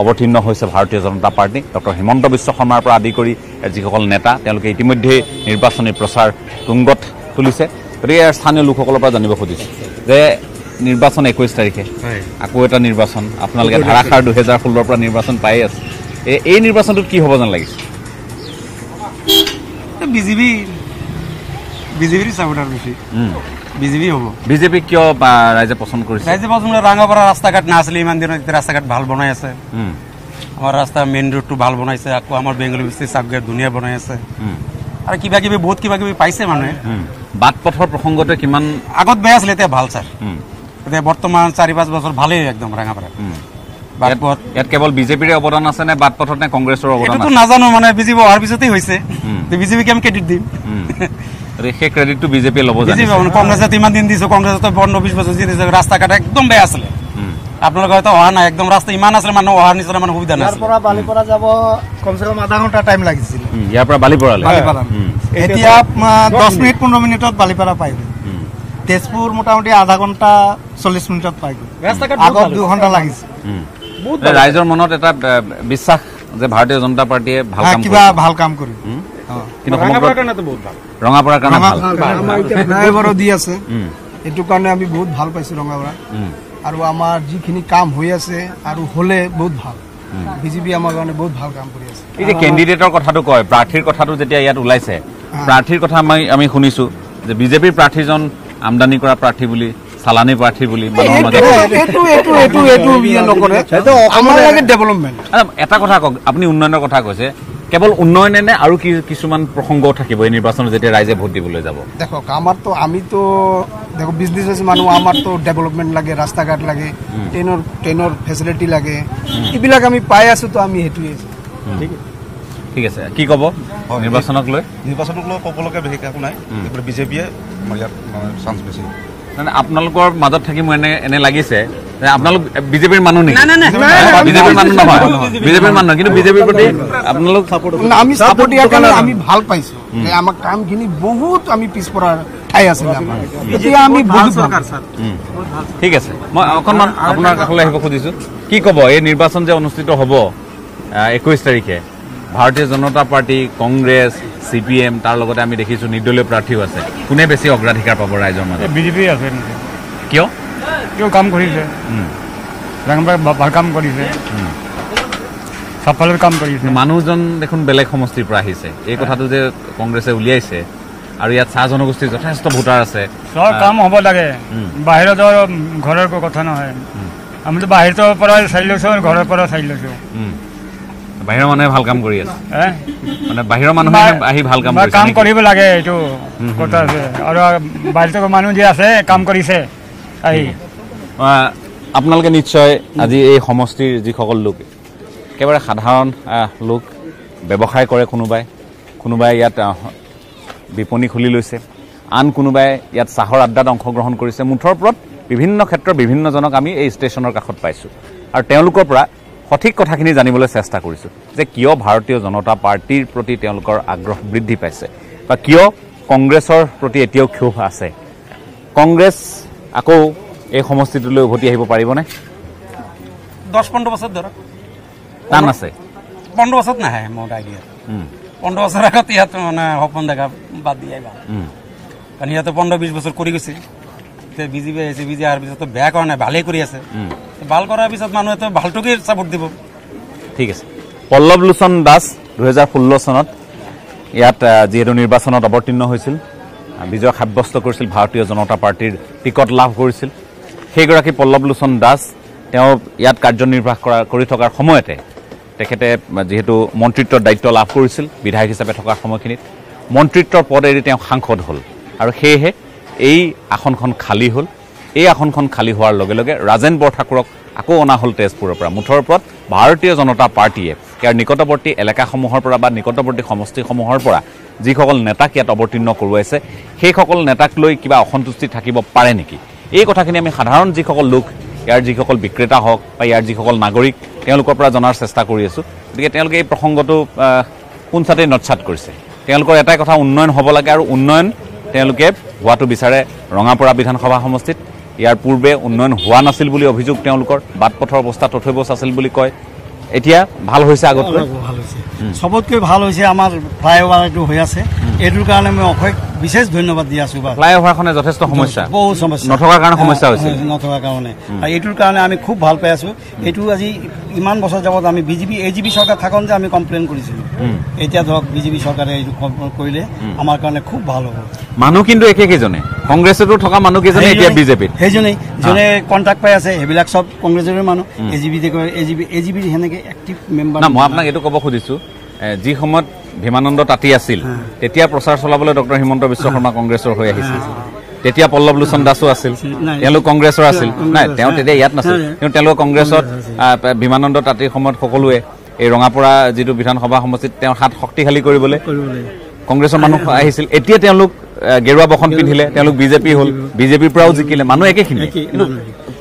অৱতীৰ্ণ হৈছে ভাৰতীয় জনতা পাৰ্টী। ডক্টৰ হিমন্ত বিশ্ব শৰ্মাৰ পৰা আদি কৰি যিসকল নেতা তেওঁলোকে ইতিমধ্যেই নিৰ্বাচনী প্ৰচাৰ তুংগত তুলিছে। গতিকে ইয়াৰ স্থানীয় লোকসকলৰ পৰা জানিব খুজিছোঁ যে নিৰ্বাচন একৈছ তাৰিখে আকৌ এটা নিৰ্বাচন। আপোনালোকে ধাৰাসাৰ দুহেজাৰ ষোল্লৰ পৰা নিৰ্বাচন পায়ে আছে। এই এই নিৰ্বাচনটোত কি হ'ব যেন লাগিছে? বিজেপি বিজেপিৰ চাপোৰ্টাৰ বেছি বিজেপি হ'ব। বিজেপিক কিয় বা ৰাইজে পচন্দ কৰিছে? ৰাইজে পচন্দ ৰাঙাপাৰা ৰাস্তা ঘাট নাছিলে ইমান দিনত এতিয়া ৰাস্তা ঘাট ভাল বনাই আছে। আমাৰ ৰাস্তা মেইন ৰোডটো ভাল বনাইছে আকৌ আমাৰ বেংগলী বস্তি চাবগেট ধুনীয়া বনাই আছে। আৰু কিবা কিবি বহুত কিবা কিবি পাইছে মানুহে। বাট পথৰ প্ৰসংগতে কিমান আগত বেয়া আছিলে এতিয়া ভাল ছাৰ। এতিয়া বৰ্তমান চাৰি পাঁচ বছৰ ভালেই একদম ৰঙাপাৰা ইয়াত কেৱল বিজেপিৰে অৱদান আছে নে বাট পথত নে কংগ্ৰেছৰ অৱদান নাজানো মানে বিজেপি অহাৰ পিছতেই হৈছে। বিজেপিক আমি ক্ৰেডিট দিম। সেই ক্ৰেডিটটো বিজেপিয়ে ল'ব কংগ্ৰেছত ইমান দিন দিছো কংগ্ৰেছত পোন্ধৰ বিশ বছৰ যি দিছে ৰাস্তা ঘাট একদম বেয়া আছিলে। আপোনালোকৰ হয়তো অহা নাই একদম ৰাস্তা ইমান আছিলে মানুহ অহাৰ নিচিনা মানুহ সুবিধা ইয়াৰ নাছিল পৰা বালিপাৰা যাব কমচে কম আধা ঘণ্টা টাইম লাগিছিল। ইয়াৰ পৰা বালিপৰালৈ? বালিপাৰা। এতিয়া দহ মিনিট পোন্ধৰ মিনিটত বালিপাৰা পাই গ'ল। তেজপুৰ মোটামুটি আধা ঘণ্টা চল্লিছ মিনিটত পাই গ'ল আগত দুঘণ্টা লাগিছিল। ৰাইজৰ মনত এটা বিশ্বাস যে ভাৰতীয় জনতা পাৰ্টীয়ে ভাল কিবা ভাল কাম কৰিব। কিন্তু সমগ্ৰ ৰঙাপাৰাৰ কাৰণে ভাল আমাৰ এতিয়া ড্ৰাইভাৰো দি আছে উম, এইটো কাৰণে আমি বহুত ভাল পাইছোঁ ৰঙাপাৰা আৰু আমাৰ যিখিনি কাম হৈ আছে আৰু হ'লে বহুত ভাল বিজেপি আমাৰ কাৰণে বহুত ভাল কাম কৰি আছে এই যে কেণ্ডিডেটৰ কথাটো কয় প্ৰাৰ্থীৰ কথাটো যেতিয়া ইয়াত ওলাইছে প্ৰাৰ্থীৰ কথা আমি আমি শুনিছো যে বিজেপিৰ প্ৰাৰ্থীজন আমদানি কৰা প্ৰাৰ্থী বুলি চালানী প্ৰাৰ্থী বুলি এটা কথা কওক আপুনি উন্নয়নৰ কথা কৈছে কেৱল উন্নয়নে নে আৰু কি কিছুমান প্ৰসংগও থাকিব এই নিৰ্বাচনত যেতিয়া ৰাইজে ভোট দিবলৈ যাব? দেখক আমাৰতো আমিতো দেখো বিজনেছ মানুহ আমাৰতো ডেভেলপমেণ্ট লাগে ৰাস্তা ঘাট লাগে ট্ৰেইনৰ ট্ৰেইনৰ ফেচিলিটি লাগে। এইবিলাক আমি পাই আছো তো আমি সেইটোৱে। ঠিক আছে। কি ক'ব নিৰ্বাচনক লৈ? নিৰ্বাচনক লৈ ক'বলগীয়া বিশেষ একো নাই। বিজেপিয়ে আমাৰ ইয়াত চান্স বেছি। আপোনালোকৰ মাজত থাকি মোৰ এনে এনে লাগিছে যে আপোনালোক বিজেপিৰ মানুহ নেকি বিজেপিৰ মানুহ নহয় বিজেপিৰ মানুহ নহয়, কিন্তু বিজেপিৰ প্ৰতি আপোনালোক আমি চাপৰ্ট দিয়াৰ কাৰণে আমি ভাল পাইছো যে আমাৰ কামখিনি বহুত আমি পিছপৰা ঠাই আছিলে আমাৰ এতিয়া আমি বহুত ভাল উম। ঠিক আছে মই অকণমান আপোনাৰ কাষলৈ আহিব খুজিছোঁ কি ক'ব এই নিৰ্বাচন যে অনুষ্ঠিত হ'ব একৈছ তাৰিখে Bharatiya Janata party Congress C P M তাৰ লগতে আমি দেখিছোঁ নিৰ্দলীয় প্ৰাৰ্থীও আছে। কোনে বেছি অগ্ৰাধিকাৰ পাব ৰাইজৰ মাজত? বিজেপি আছে কিয়? কিয় কাম কৰিছে? ভাল কাম কৰিছে। চবফালে কাম কৰিছে। মানুহজন দেখোন বেলেগ সমষ্টিৰ পৰা আহিছে। এই কথাটো যে কংগ্ৰেছে উলিয়াইছে আৰু ইয়াত চাহ জনগোষ্ঠীৰ যথেষ্ট ভোটাৰ আছে। চব কাম হ'ব লাগে। বাহিৰত ঘৰৰ কথা নহয়। আমিতো বাহিৰৰ পৰা চাই লৈছোঁ ঘৰৰ পৰা চাই লৈছোঁ। বাহিৰৰ মানুহে ভাল কাম কৰি আছে? মানে বাহিৰৰ মানুহে আহি ভাল কাম কৰিছে কাম? কৰিব লাগে এইটো কথা আছে। আৰু বাহিৰত মানুহ যে আছে কাম কৰিছে আহি। আপোনালোকে নিশ্চয় আজি এই সমষ্টিৰ যিসকল লোক একেবাৰে সাধাৰণ লোক ব্যৱসায় কৰে কোনোবাই কোনোবাই ইয়াত বিপণী খুলি লৈছে আন কোনোবাই ইয়াত চাহৰ আড্ডাত অংশগ্ৰহণ কৰিছে। মুঠৰ ওপৰত বিভিন্ন ক্ষেত্ৰৰ বিভিন্নজনক আমি এই ষ্টেচনৰ কাষত পাইছোঁ। আৰু তেওঁলোকৰ পৰা সঠিক কথাখিনি জানিবলৈ চেষ্টা কৰিছোঁ যে কিয় ভাৰতীয় জনতা পাৰ্টীৰ প্ৰতি তেওঁলোকৰ আগ্ৰহ বৃদ্ধি পাইছে বা কিয় কংগ্ৰেছৰ প্ৰতি এতিয়াও ক্ষোভ আছে। কংগ্ৰেছ আকৌ এই সমষ্টিটোলৈ উভতি আহিব পাৰিবনে? দহ পোন্ধৰ বছৰ ধৰক। টান আছে। পোন্ধৰ বছৰত নাহে মোৰ আইডিয়া পোন্ধৰ বছৰ আগত ইয়াত মানে সপোন দেখা বাদ দিয়াই ভাল। কাৰণ ইয়াতে পোন্ধৰ বিছ বছৰ কৰি গৈছে এতিয়া বিজেপি আহিছে বিজেপি অহাৰ পিছতো বেয়া কৰা নাই ভালেই কৰি আছে। ভাল কৰাৰ পিছত মানুহেতো ভালটোকে ছাপোৰ্ট দিব। ঠিক আছে। পল্লৱ লোচন দাস দুহেজাৰ ষোল্ল চনত ইয়াত যিহেতু নিৰ্বাচনত অৱতীৰ্ণ হৈছিল বিজয় সাব্যস্ত কৰিছিল ভাৰতীয় জনতা পাৰ্টীৰ টিকট লাভ কৰিছিল। সেইগৰাকী পল্লৱ লোচন দাস তেওঁ ইয়াত কাৰ্যনিৰ্বাহ কৰা কৰি থকাৰ সময়তে তেখেতে যিহেতু মন্ত্ৰিত্বৰ দায়িত্ব লাভ কৰিছিল বিধায়ক হিচাপে থকাৰ সময়খিনিত মন্ত্ৰিত্বৰ পদ এৰি তেওঁ সাংসদ হ'ল। আৰু সেয়েহে এই আসনখন খালী হ'ল। এই আসনখন খালী হোৱাৰ লগে লগে ৰাজেন বৰঠাকুৰক আকৌ অনা হ'ল তেজপুৰৰ পৰা। মুঠৰ ওপৰত ভাৰতীয় জনতা পাৰ্টীয়ে ইয়াৰ নিকটৱৰ্তী এলেকাসমূহৰ পৰা বা নিকটৱৰ্তী সমষ্টিসমূহৰ পৰা যিসকল নেতাক ইয়াত অৱতীৰ্ণ কৰোৱাইছে সেইসকল নেতাক লৈ কিবা অসন্তুষ্টি থাকিব পাৰে নেকি? এই কথাখিনি আমি সাধাৰণ যিসকল লোক ইয়াৰ যিসকল বিক্ৰেতা হওক বা ইয়াৰ যিসকল নাগৰিক তেওঁলোকৰ পৰা জনাৰ চেষ্টা কৰি আছোঁ। গতিকে তেওঁলোকে এই প্ৰসংগটো পোনচাতেই নৎসাত কৰিছে? তেওঁলোকৰ এটাই কথা উন্নয়ন হ'ব লাগে আৰু উন্নয়ন তেওঁলোকে হোৱাটো বিচাৰে ৰঙাপৰা বিধানসভা সমষ্টিত। ইয়াৰ পূৰ্বে উন্নয়ন হোৱা নাছিল বুলি অভিযোগ তেওঁলোকৰ বাট পথৰ অৱস্থা তথৈবচ আছিল বুলি কয়। এতিয়া ভাল হৈছে আগতকৈ? ভাল হৈছে। চবতকৈ ভাল হৈছে আমাৰ ফ্লাইঅভাৰ এইটো হৈ আছে। এইটোৰ কাৰণে মই অশেষ বিশেষ ধন্যবাদ দি আছো বাৰু ফ্লাইঅভাৰখনে যথেষ্ট সমস্যা। বহুত সমস্যা। নথকাৰ কাৰণে সমস্যা হৈছে। নথকাৰ কাৰণে। আৰু এইটোৰ কাৰণে আমি খুব ভাল পাই আছো। এইটো আজি ইমান বছৰ যাবত আমি বিজেপি এ জি পি চৰকাৰ থাকোঁ যে আমি কমপ্লেইন কৰিছিলোঁ। এতিয়া ধৰক বিজেপি চৰকাৰে এইটো কৰিলে আমাৰ কাৰণে খুব ভাল হ'ব। মানুহ কিন্তু একেকেইজনে। কংগ্ৰেছতো থকা মানুহকেইজনে এতিয়া সেইজনেই- বিজেপিত সেইজনেই। যোনে কণ্ট্ৰাক্ট পাই আছে সেইবিলাক চব কংগ্ৰেছৰে মানুহ। A G P A G P A G পিৰ সেনেকে এক্টিভ মেম্বাৰ মই আপোনাক এইটো ক'ব খুজিছোঁ। যি সময়ত ভীমানন্দ তাঁতী আছিল। তেতিয়া প্ৰচাৰ চলাবলৈ ডক্টৰ হিমন্ত বিশ্ব শৰ্মা কংগ্ৰেছৰ হৈ আহিছিল। তেতিয়া পল্লৱ লোচন দাসো আছিল। তেওঁলোক কংগ্ৰেছৰ আছিল। নাই তেওঁ। তেতিয়া ইয়াত নাছিল। কিন্তু তেওঁলোক কংগ্ৰেছত আহ, বিমানন্দ তাঁতিৰ সময়ত সকলোৱে এই ৰঙাপৰা যিটো বিধানসভা সমষ্টিত তেওঁৰ হাত শক্তিশালী কৰিবলৈ কংগ্ৰেছৰ মানুহ আহিছিল। এতিয়া তেওঁলোক গেৰুৱা বসন পিন্ধিলে তেওঁলোক বিজেপি হ'ল। বিজেপিৰ পৰাও জিকিলে। মানুহ একেখিনি কিন্তু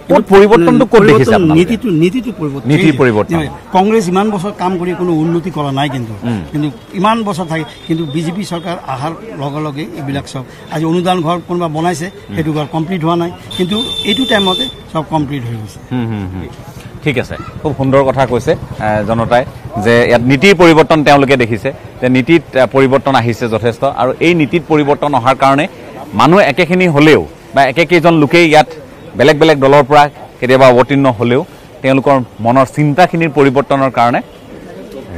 ক'ত পৰিৱৰ্তনটো ক'ত দেখিছে পৰিৱৰ্তন আপোনালোকে? নীতিটো নীতিটো পৰিৱৰ্তন। নীতিৰ পৰিৱৰ্তন। যে কংগ্ৰেছ ইমান বছৰ কাম কৰি কোনো উন্নতি কৰা নাই কিন্তু। কিন্তু ইমান বছৰ থাকে কিন্তু বিজেপি চৰকাৰ অহাৰ লগে লগে এইবিলাক চব আজি অনুদান ঘৰ কোনোবা বনাইছে সেইটো ঘৰ কমপ্লিট হোৱা নাই। কিন্তু এইটো টাইমতে চব কমপ্লিট হৈ গৈছে। ঠিক আছে। খুব সুন্দৰ কথা কৈছে জনতাই যে ইয়াত নীতিৰ পৰিৱৰ্তন তেওঁলোকে দেখিছে। যে নীতিত পৰিৱৰ্তন আহিছে যথেষ্ট। আৰু এই নীতিত পৰিৱৰ্তন অহাৰ কাৰণে মানুহ একেখিনি হ'লেও বা একেকেইজন লোকেই ইয়াত বেলেগ বেলেগ দলৰ পৰা কেতিয়াবা অৱতীৰ্ণ হ'লেও তেওঁলোকৰ মনৰ চিন্তাখিনিৰ পৰিৱৰ্তনৰ কাৰণে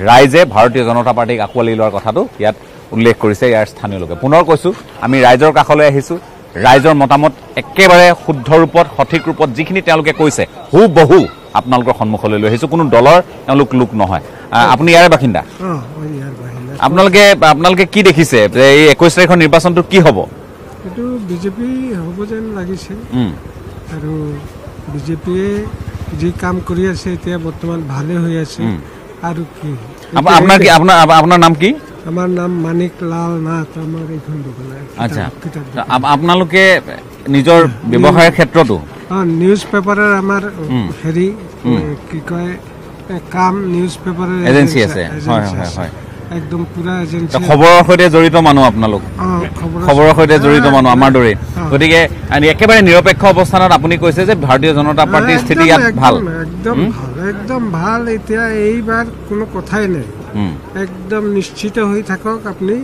ৰাইজে ভাৰতীয় জনতা পাৰ্টীক আঁকোৱালি লোৱাৰ কথাটো ইয়াত উল্লেখ কৰিছে ইয়াৰ স্থানীয় লোকে। পুনৰ কৈছোঁ আমি ৰাইজৰ কাষলৈ আহিছোঁ। ৰাইজৰ মতামত একেবাৰে শুদ্ধ ৰূপত সঠিক ৰূপত যিখিনি তেওঁলোকে কৈছে হু বহু আপোনালোকৰ সন্মুখলৈ লৈ আহিছোঁ। কোনো দলৰ তেওঁলোক লোক নহয়। আপুনি ইয়াৰে বাসিন্দা? আপোনালোকে আপোনালোকে কি দেখিছে যে এই একৈছ তাৰিখৰ নিৰ্বাচনটো কি হ'ব? এইটো বিজেপি হ'ব যেন লাগিছে। আৰু বিজেপিয়ে যি কাম কৰি আছে এতিয়া বৰ্তমান ভালে হৈ আছে। আৰু কি? আপ- আপোনাৰ কি আপোনাৰ আপোনাৰ নাম কি? আমাৰ নাম মানিক লাল নাথ আমাৰ এইখন দোকান। আচ্ছা আপোনালোকে নিজৰ ব্যৱসায়ৰ ক্ষেত্ৰতো? অঁ নিউজ পেপাৰৰ আমাৰ। হেৰি কি কয় কাম নিউজ পেপাৰৰ এজেঞ্চি আছে। হয় হয় হয়। একদম পুৰা এজেঞ্চি খবৰৰ সৈতে জড়িত মানুহ আপোনালোক। খবৰৰ সৈতে জড়িত মানুহ আমাৰ দৰে। গতিকে একেবাৰে নিৰপেক্ষ অৱস্থানত আপুনি কৈছে যে ভাৰতীয় জনতা পাৰ্টীৰ স্থিতি ইয়াত ভাল। একদম, একদম? ভাল একদম ভাল। এতিয়া এইবাৰ কোনো কথাই নাই। একদম নিশ্চিত হৈ থাকক আপুনি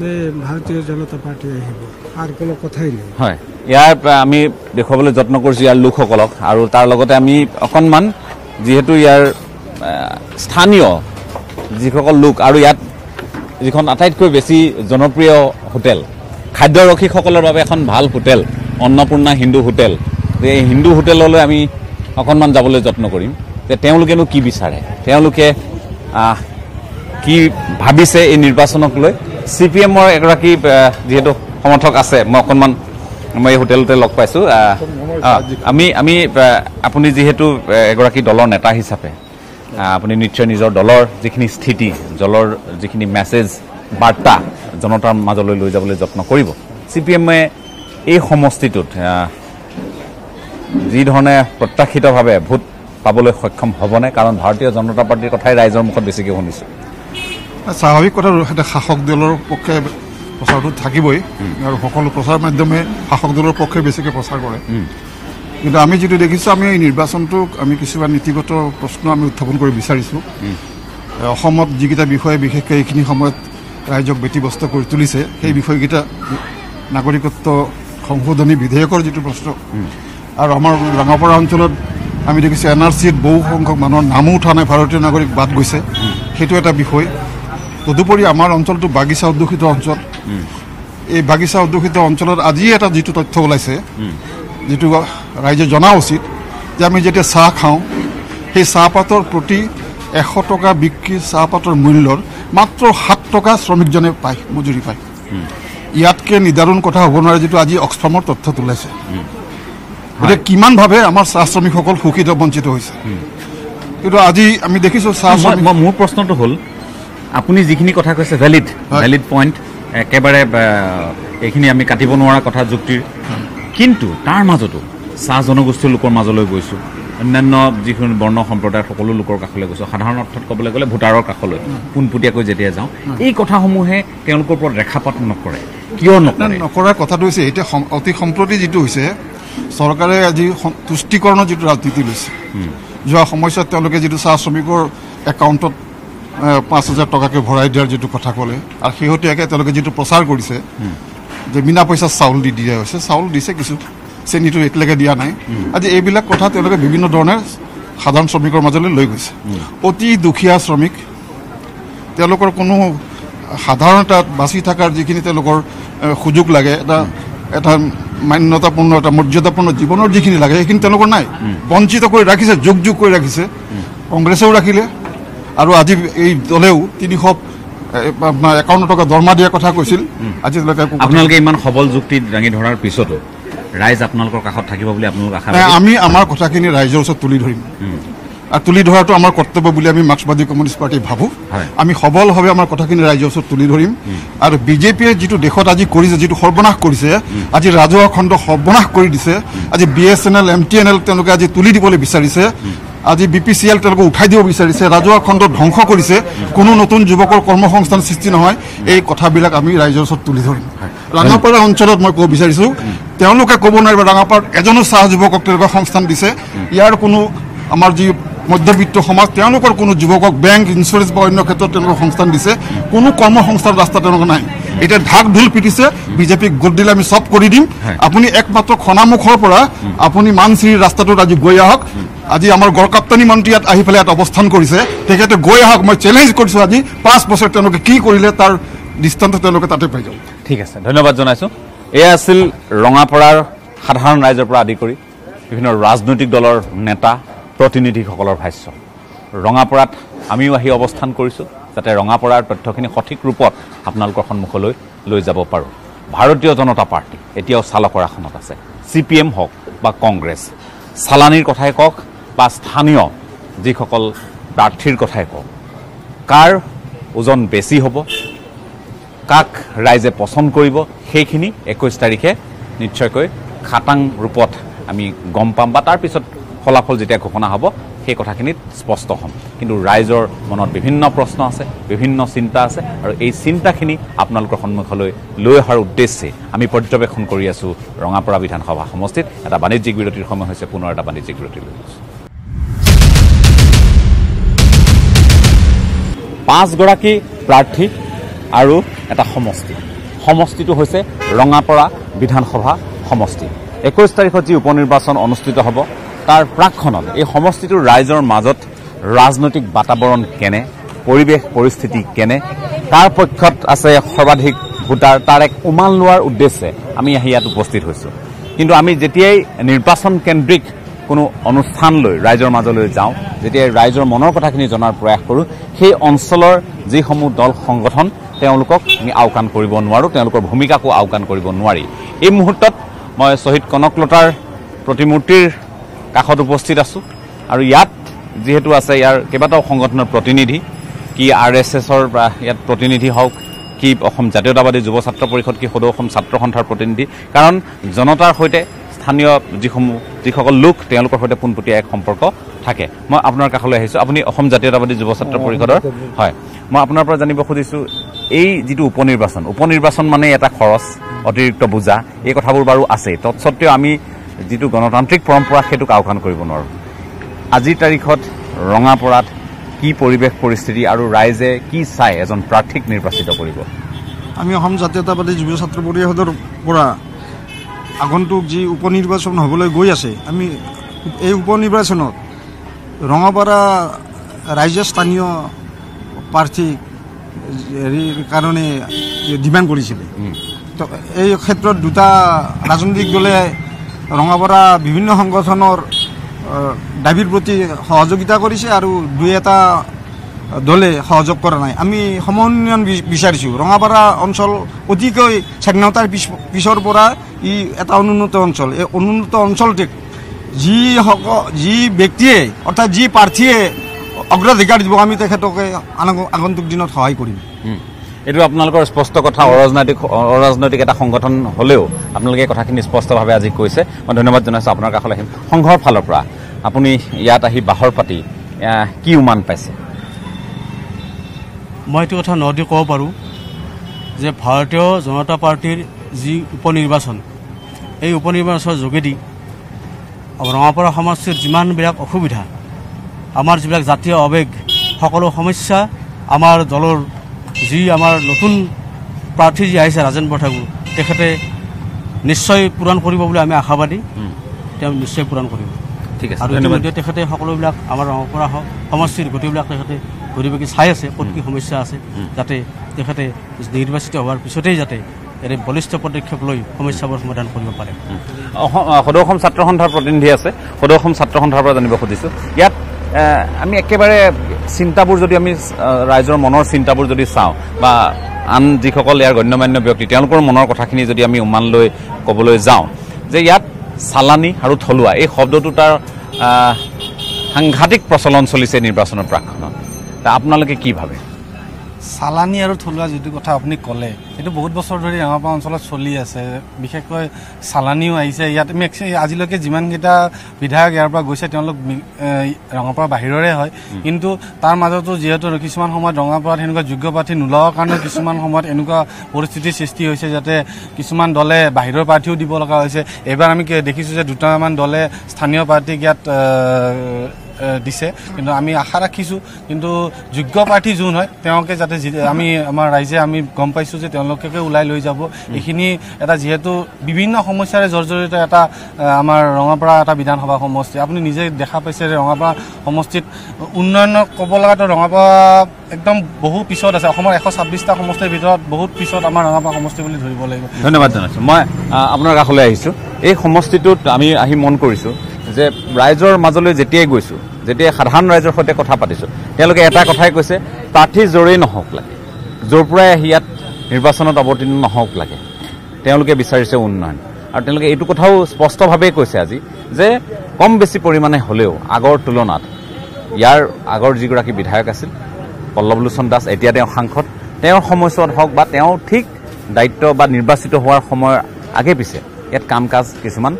যে ভাৰতীয় জনতা পাৰ্টি আহিব। আৰু কোনো কথাই নাই। হয়। ইয়াৰ আমি দেখুৱাবলৈ যত্ন কৰিছোঁ ইয়াৰ লোকসকলক। আৰু তাৰ লগতে আমি অকণমান যিহেতু ইয়াৰ স্থানীয় যিসকল লোক আৰু ইয়াত যিখন আটাইতকৈ বেছি জনপ্ৰিয় হোটেল খাদ্যৰসিকসকলৰ বাবে এখন ভাল হোটেল অন্নপূৰ্ণা হিন্দু হোটেল। যে এই হিন্দু হোটেললৈ আমি অকণমান যাবলৈ যত্ন কৰিম। যে তেওঁলোকেনো কি বিচাৰে? তেওঁলোকে কি ভাবিছে এই নিৰ্বাচনক লৈ? চি পি এমৰ এগৰাকী যিহেতু সমৰ্থক আছে মই অকণমান মই এই হোটেলতে লগ পাইছোঁ। আমি আমি আপুনি যিহেতু এগৰাকী দলৰ নেতা হিচাপে আপুনি নিশ্চয় নিজৰ দলৰ যিখিনি স্থিতি দলৰ যিখিনি মেছেজ বাৰ্তা জনতাৰ মাজলৈ লৈ যাবলৈ যত্ন কৰিব। চি পি এমে এই সমষ্টিটোত আহ, যি ধৰণে প্ৰত্যাশিতভাৱে ভোট পাবলৈ সক্ষম হ'বনে? কাৰণ ভাৰতীয় জনতা পাৰ্টীৰ কথাই ৰাইজৰ মুখত বেছিকৈ শুনিছোঁ। স্বাভাৱিক কথা এটা শাসক দলৰ পক্ষে প্ৰচাৰটো থাকিবই আৰু সকলো প্ৰচাৰ মাধ্যমে শাসক দলৰ পক্ষে বেছিকৈ প্ৰচাৰ কৰে। কিন্তু আমি যিটো দেখিছোঁ আমি এই নিৰ্বাচনটোক আমি কিছুমান নীতিগত প্ৰশ্ন আমি উত্থাপন কৰিব বিচাৰিছোঁ। অসমত যিকেইটা বিষয়ে বিশেষকৈ এইখিনি সময়ত ৰাইজক ব্যতিব্যস্ত কৰি তুলিছে সেই বিষয়কেইটা নাগৰিকত্ব সংশোধনী বিধেয়কৰ যিটো প্ৰশ্ন আৰু আমাৰ ৰঙাপাৰা অঞ্চলত আমি দেখিছোঁ এন আৰ চিত বহু সংখ্যক মানুহৰ নামো উঠা নাই ভাৰতীয় নাগৰিক বাদ গৈছে। সেইটো এটা বিষয়। তদুপৰি আমাৰ অঞ্চলটো বাগিচা অধ্যুষিত অঞ্চল। এই বাগিচা অধ্যুষিত অঞ্চলত আজি এটা যিটো তথ্য ওলাইছে যিটো ৰাইজে জনা উচিত যে আমি যেতিয়া চাহ খাওঁ সেই চাহপাতৰ প্ৰতি এশ টকা বিক্ৰী চাহপাতৰ মূল্যৰ মাত্ৰ সাত টকা শ্ৰমিকজনে পায় মজুৰি পায়। ইয়াতকৈ নিৰ্ধাৰণ কথা হ'ব নোৱাৰে যিটো আজি অক্সফাৰ্মৰ তথ্যত ওলাইছে। গতিকে কিমানভাৱে আমাৰ চাহ শ্ৰমিকসকল শোষিত বঞ্চিত হৈছে। কিন্তু আজি আমি দেখিছোঁ চাহ শ্ৰমিক মোৰ প্ৰশ্নটো হ'ল আপুনি যিখিনি কথা কৈছে ভেলিড। ভেলিড পইণ্ট একেবাৰে এইখিনি আমি কাটিব নোৱাৰা কথা যুক্তিৰ। কিন্তু তাৰ মাজতো চাহ জনগোষ্ঠীৰ লোকৰ মাজলৈ গৈছোঁ। অন্যান্য যিখিনি বৰ্ণ সম্প্ৰদায়ৰ সকলো লোকৰ কাষলৈ গৈছোঁ। সাধাৰণ অৰ্থত ক'বলৈ গ'লে ভোটাৰৰ কাষলৈ পোনপটীয়াকৈ যেতিয়া যাওঁ এই কথাসমূহে তেওঁলোকৰ ওপৰত ৰেখাপাত নকৰে। কিয় নকৰে? নকৰাৰ কথাটো হৈছে এতিয়া অতি সম্প্ৰতি যিটো হৈছে চৰকাৰে আজি তুষ্টিকৰণৰ যিটো ৰাজনীতি লৈছে যোৱা সময়ছোৱাত তেওঁলোকে যিটো চাহ শ্ৰমিকৰ একাউণ্টত পাঁচ হাজাৰ টকাকৈ ভৰাই দিয়াৰ যিটো কথা ক'লে আৰু শেহতীয়াকৈ তেওঁলোকে যিটো প্ৰচাৰ কৰিছে যে বিনা পইচা চাউল দি দিয়া হৈছে চাউল দিছে কিছু। চেনিটো এতিয়ালৈকে দিয়া নাই। আজি এইবিলাক কথা তেওঁলোকে বিভিন্ন ধৰণে সাধাৰণ শ্ৰমিকৰ মাজলৈ লৈ গৈছে। অতি দুখীয়া শ্ৰমিক। তেওঁলোকৰ কোনো সাধাৰণ এটা বাচি থকাৰ যিখিনি তেওঁলোকৰ সুযোগ লাগে এটা এটা মান্যতাপূৰ্ণ এটা মৰ্যাদাপূৰ্ণ জীৱনৰ যিখিনি লাগে সেইখিনি তেওঁলোকৰ নাই। বঞ্চিত কৰি ৰাখিছে যুগ যুগ কৰি ৰাখিছে। কংগ্ৰেছেও ৰাখিলে। আৰু আজি এই দলেও তিনিশ আপোনাৰ একাৱন্ন টকা দৰমহা দিয়াৰ কথা কৈছিল। কথা আপোনালোকে ইমান সবল যুক্তি দাঙি ধৰাৰ পিছতো ৰাইজ আপোনালোকৰ কাষত থাকিব বুলি আপোনালোক আশা আমি আমাৰ কথাখিনি ৰাইজৰ ওচৰত তুলি ধৰিম। আৰু তুলি ধৰাটো আমাৰ কৰ্তব্য বুলি আমি মাৰ্ক্সবাদী কমিউনিষ্ট পাৰ্টি ভাবোঁ। আমি সবলভাৱে আমাৰ কথাখিনি ৰাইজৰ ওচৰত তুলি ধৰিম। আৰু বিজেপিয়ে যিটো দেশত আজি কৰিছে যিটো সৰ্বনাশ কৰিছে আজি ৰাজহুৱা খণ্ড সৰ্বনাশ কৰি দিছে আজি B S N L M T N L তেওঁলোকে আজি তুলি দিবলৈ বিচাৰিছে। আজি বি পি চি এল তেওঁলোকে উঠাই দিব বিচাৰিছে। ৰাজহুৱা খণ্ড ধ্বংস কৰিছে। কোনো নতুন যুৱকৰ কৰ্মসংস্থান সৃষ্টি নহয়। এই কথাবিলাক আমি ৰাইজৰ ওচৰত তুলি ধৰিম। ৰাঙাপাৰা অঞ্চলত মই ক'ব বিচাৰিছোঁ তেওঁলোকে ক'ব নোৱাৰিব। ৰাঙাপাৰাত এজনো চাহ যুৱকক তেওঁলোকে সংস্থান দিছে। ইয়াৰ কোনো আমাৰ যি মধ্যবিত্ত সমাজ তেওঁলোকৰ কোনো যুৱকক বেংক ইঞ্চুৰেঞ্চ বা অন্য ক্ষেত্ৰত তেওঁলোকক সংস্থান দিছে। কোনো কৰ্মসংস্থান ৰাস্তা তেওঁলোকৰ নাই। এতিয়া ঢাক ঢোল পিটিছে বিজেপিক গোট দিলে আমি চব কৰি দিম। আপুনি একমাত্ৰ খনামুখৰ পৰা আপুনি মানচিৰিৰ ৰাস্তাটোত আজি গৈ আহক। আজি আমাৰ গড়কাপ্তানী মন্ত্ৰী ইয়াত আহি পেলাই ইয়াত অৱস্থান কৰিছে। তেখেতে গৈ আহক মই চেলেঞ্জ কৰিছোঁ আজি পাঁচ বছৰ তেওঁলোকে কি কৰিলে তাৰ দৃষ্টান্ত তেওঁলোকে তাতে পাই যাব। ঠিক আছে ধন্যবাদ জনাইছোঁ। এয়া আছিল ৰঙাপাৰাৰ সাধাৰণ ৰাইজৰ পৰা আদি কৰি বিভিন্ন ৰাজনৈতিক দলৰ নেতা প্ৰতিনিধিসকলৰ ভাষ্য। ৰঙাপাৰাত আমিও আহি অৱস্থান কৰিছোঁ যাতে ৰঙাপাৰাৰ তথ্যখিনি সঠিক ৰূপত আপোনালোকৰ সন্মুখলৈ লৈ যাব পাৰোঁ। ভাৰতীয় জনতা পাৰ্টি এতিয়াও চালকৰ আসনত আছে। চি পি এম হওক বা কংগ্ৰেছ। চালানীৰ কথাই কওক বা স্থানীয় যিসকল প্ৰাৰ্থীৰ কথাই কওক কাৰ ওজন বেছি হ'ব কাক ৰাইজে পচন্দ কৰিব সেইখিনি একৈছ তাৰিখে নিশ্চয়কৈ খাটাং ৰূপত আমি গম পাম বা তাৰপিছত ফলাফল যেতিয়া ঘোষণা হ'ব সেই কথাখিনিত স্পষ্ট হ'ম। কিন্তু ৰাইজৰ মনত বিভিন্ন প্ৰশ্ন আছে বিভিন্ন চিন্তা আছে আৰু এই চিন্তাখিনি আপোনালোকৰ সন্মুখলৈ লৈ অহাৰ উদ্দেশ্যে আমি পৰ্যবেক্ষণ কৰি আছোঁ ৰঙাপাৰা বিধানসভা সমষ্টিত। এটা বাণিজ্যিক বিৰতিৰ সময় হৈছে পুনৰ এটা বাণিজ্যিক বিৰতি লৈ গৈছোঁ। পাঁচগৰাকী প্ৰাৰ্থী আৰু এটা সমষ্টি। সমষ্টিটো হৈছে ৰঙাপাৰা বিধানসভা সমষ্টি। একৈছ তাৰিখত যি উপ নিৰ্বাচন অনুষ্ঠিত হ'ব তাৰ প্ৰাকখনত এই সমষ্টিটোৰ ৰাইজৰ মাজত ৰাজনৈতিক বাতাবৰণ কেনে পৰিৱেশ পৰিস্থিতি কেনে কাৰ পক্ষত আছে সৰ্বাধিক ভোটাৰ তাৰ এক উমাল লোৱাৰ উদ্দেশ্যে আমি আহি ইয়াত উপস্থিত হৈছোঁ। কিন্তু আমি যেতিয়াই নিৰ্বাচন কেন্দ্ৰিক কোনো অনুষ্ঠানলৈ ৰাইজৰ মাজলৈ যাওঁ। যেতিয়াই ৰাইজৰ মনৰ কথাখিনি জনাৰ প্ৰয়াস কৰোঁ সেই অঞ্চলৰ যিসমূহ দল সংগঠন তেওঁলোকক আমি আওকাণ কৰিব নোৱাৰোঁ তেওঁলোকৰ ভূমিকাকো আওকাণ কৰিব নোৱাৰি। এই মুহূৰ্তত মই শ্বহীদ কনকলতাৰ প্ৰতিমূৰ্তিৰ কাষত উপস্থিত আছোঁ। আৰু ইয়াত যিহেতু আছে ইয়াৰ কেইবাটাও সংগঠনৰ প্ৰতিনিধি কি আৰ এছ এছৰ ইয়াত প্ৰতিনিধি হওক কি অসম জাতীয়তাবাদী যুৱ ছাত্ৰ পৰিষদ কি সদৌ অসম ছাত্ৰ সন্থাৰ প্ৰতিনিধি। কাৰণ জনতাৰ সৈতে স্থানীয় যিসমূহ যিসকল লোক তেওঁলোকৰ সৈতে পোনপটীয়া এক সম্পৰ্ক থাকে। মই আপোনাৰ কাষলৈ আহিছোঁ। আপুনি অসম জাতীয়তাবাদী যুৱ ছাত্ৰ পৰিষদৰ হয়। মই আপোনাৰ পৰা জানিব খুজিছোঁ এই যিটো উপ নিৰ্বাচন উপ নিৰ্বাচন মানে এটা খৰচ অতিৰিক্ত বোজা। এই কথাবোৰ বাৰু আছেই। তৎসত্বেও আমি যিটো গণতান্ত্ৰিক পৰম্পৰা সেইটোক আওকাণ কৰিব নোৱাৰোঁ। আজিৰ তাৰিখত ৰঙাপৰাত কি পৰিৱেশ পৰিস্থিতি আৰু ৰাইজে কি চাই এজন প্ৰাৰ্থীক নিৰ্বাচিত কৰিব? আমি অসম জাতীয়তাবাদী যুৱ ছাত্ৰ পৰিষদৰ পৰা আগন্তুক যি উপ নিৰ্বাচন হ'বলৈ গৈ আছে আমি এই উপ নিৰ্বাচনত ৰঙাপাৰা ৰাইজে স্থানীয় প্ৰাৰ্থী হেৰিৰ কাৰণে ডিমাণ্ড কৰিছিলে। তো এই ক্ষেত্ৰত দুটা ৰাজনৈতিক দলে ৰঙাপাৰা বিভিন্ন সংগঠনৰ দাবীৰ প্ৰতি সহযোগিতা কৰিছে আৰু দুই এটা দলে সহযোগ কৰা নাই। আমি সমন্বয়ন বিচাৰিছোঁ। ৰঙাপাৰা অঞ্চল অতিকৈ স্বাধীনতাৰ পিছ পিছৰ পৰা ই এটা অনুন্নত অঞ্চল। এই অনুন্নত অঞ্চলটিক যি সক যি ব্যক্তিয়ে অৰ্থাৎ যি প্ৰাৰ্থীয়ে অগ্ৰাধিকাৰ দিব আমি তেখেতকে আগ- আগন্তুক দিনত সহায় কৰিম। এইটো আপোনালোকৰ স্পষ্ট কথা। অৰাজনৈতিক অৰাজনৈতিক এটা সংগঠন হ'লেও আপোনালোকে কথাখিনি স্পষ্টভাৱে আজি কৈছে। মই ধন্যবাদ জনাইছোঁ আপোনাৰ কাষলৈ আহিম। সংঘৰ ফালৰ পৰা আপুনি ইয়াত আহি বাহৰ পাতি কি উমান পাইছে? মই এইটো কথা নদী ক'ব পাৰোঁ যে ভাৰতীয় জনতা পাৰ্টীৰ যি উপ নিৰ্বাচন এই উপ নিৰ্বাচনৰ যোগেদি ৰঙাপাৰা সমষ্টিৰ যিমানবিলাক অসুবিধা আমাৰ যিবিলাক জাতীয় আৱেগ সকলো সমস্যা আমাৰ দলৰ যি আমাৰ নতুন প্ৰাৰ্থী যি আহিছে ৰাজেন বৰঠাকুৰ তেখেতে নিশ্চয় পূৰণ কৰিব বুলি আমি আশাবাদী। তেওঁ নিশ্চয় পূৰণ কৰিব। ঠিক আছে। আৰু ধন্যবাদ ইতিমধ্যে তেখেতে সকলোবিলাক আমাৰ ৰঙাপাৰা স- সমষ্টিৰ গোটেইবিলাক তেখেতে ঘূৰি পাকি চাই আছে ক'ত কি সমস্যা আছে যাতে তেখেতে নিৰ্বাচিত হোৱাৰ পিছতেই যাতে এনে বলিষ্ঠ পদক্ষেপ লৈ সমস্যাবোৰ সমাধান কৰিব পাৰে। সদৌ অসম ছাত্ৰ সন্থাৰ প্ৰতিনিধি আছে। সদৌ অসম ছাত্ৰ সন্থাৰ পৰা জানিব খুজিছোঁ। ইয়াত আমি একেবাৰে চিন্তাবোৰ যদি আমি ৰাইজৰ মনৰ চিন্তাবোৰ যদি চাওঁ বা আন যিসকল ইয়াৰ গণ্যমান্য ব্যক্তি তেওঁলোকৰ মনৰ কথাখিনি যদি আমি উমান লৈ ক'বলৈ যাওঁ যে ইয়াত চালানী আৰু থলুৱা। এই শব্দটো তাৰ আহ, সাংঘাতিক প্ৰচলন চলিছে নিৰ্বাচনৰ প্ৰাকখনত আপোনালোকে কি ভাবে? চালানী আৰু থলুৱা যিটো কথা আপুনি ক'লে সেইটো বহুত বছৰ ধৰি ৰঙাপাৰা অঞ্চলত চলি আছে। বিশেষকৈ চালানীও আহিছে। ইয়াত মেক্সি আজিলৈকে যিমানকেইটা বিধায়ক ইয়াৰ পৰা গৈছে তেওঁলোক ৰঙাপাৰা বাহিৰৰে হয়। কিন্তু তাৰ মাজতো যিহেতু কিছুমান সময়ত ৰঙাপাৰাত সেনেকুৱা যোগ্য প্ৰাৰ্থী নোলোৱাৰ কাৰণে কিছুমান সময়ত এনেকুৱা পৰিস্থিতিৰ সৃষ্টি হৈছে যাতে কিছুমান দলে বাহিৰৰ প্ৰাৰ্থীও দিব লগা হৈছে। এইবাৰ আমি দেখিছোঁ যে দুটামান দলে স্থানীয় প্ৰাৰ্থীক ইয়াত দিছে। কিন্তু আমি আশা ৰাখিছোঁ। কিন্তু যোগ্য প্ৰাৰ্থী যোন হয় তেওঁকে যাতে আমি আমাৰ ৰাইজে আমি গম পাইছোঁ যে তেওঁলোককে ওলাই লৈ যাব। এইখিনি এটা যিহেতু বিভিন্ন সমস্যাৰে জৰ্জৰিত এটা আমাৰ ৰঙাপাৰা এটা বিধানসভা সমষ্টি। আপুনি নিজে দেখা পাইছে যে ৰঙাপাৰা সমষ্টিত উন্নয়নৰ ক'ব লগাতো ৰঙাপাৰা একদম বহু পিছত আছে। অসমৰ এশ ছাব্বিছটা সমষ্টিৰ ভিতৰত বহুত পিছত আমাৰ ৰঙাপাৰা সমষ্টি বুলি ধৰিব লাগিব। ধন্যবাদ জনাইছোঁ মই আপোনাৰ কাষলৈ আহিছোঁ। এই সমষ্টিটোত আমি আহি মন কৰিছোঁ যে ৰাইজৰ মাজলৈ যেতিয়াই গৈছোঁ যেতিয়াই সাধাৰণ ৰাইজৰ সৈতে কথা পাতিছোঁ তেওঁলোকে এটা কথাই কৈছে প্ৰাৰ্থী য'ৰেই নহওক লাগে। য'ৰ পৰাই আহি ইয়াত নিৰ্বাচনত অৱতীৰ্ণ নহওক লাগে। তেওঁলোকে বিচাৰিছে উন্নয়ন। আৰু তেওঁলোকে এইটো কথাও স্পষ্টভাৱেই কৈছে আজি যে কম বেছি পৰিমাণে হ'লেও আগৰ তুলনাত ইয়াৰ আগৰ যিগৰাকী বিধায়ক আছিল পল্লৱলোচন দাস এতিয়া তেওঁ সাংসদ তেওঁৰ সময়ছোৱাত হওক বা তেওঁ ঠিক দায়িত্ব বা নিৰ্বাচিত হোৱাৰ সময়ৰ আগে পিছে ইয়াত কাম কাজ কিছুমান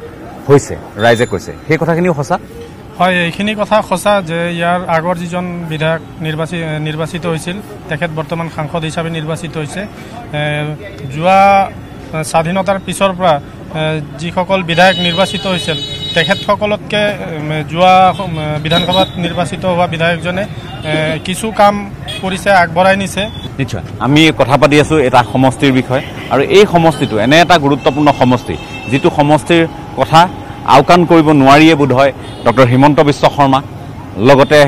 হৈছে ৰাইজে কৈছে। সেই কথাখিনিও সঁচা। হয় এইখিনি কথা সঁচা যে ইয়াৰ আগৰ যিজন বিধায়ক নিৰ্বাচিত নিৰ্বাচিত হৈছিল তেখেত বৰ্তমান সাংসদ হিচাপে নিৰ্বাচিত হৈছে। যোৱা স্বাধীনতাৰ পিছৰ পৰা যিসকল বিধায়ক নিৰ্বাচিত হৈছিল তেখেতসকলতকৈ যোৱা বিধানসভাত নিৰ্বাচিত হোৱা বিধায়কজনে কিছু কাম কৰিছে আগবঢ়াই নিছে। নিশ্চয়। আমি কথা পাতি আছোঁ এটা সমষ্টিৰ বিষয়ে। আৰু এই সমষ্টিটো এনে এটা গুৰুত্বপূৰ্ণ সমষ্টি যিটো সমষ্টিৰ কথা আওকাণ কৰিব নোৱাৰিয়ে বোধ হয় ডক্টৰ হিমন্ত বিশ্ব শৰ্মা। লগতে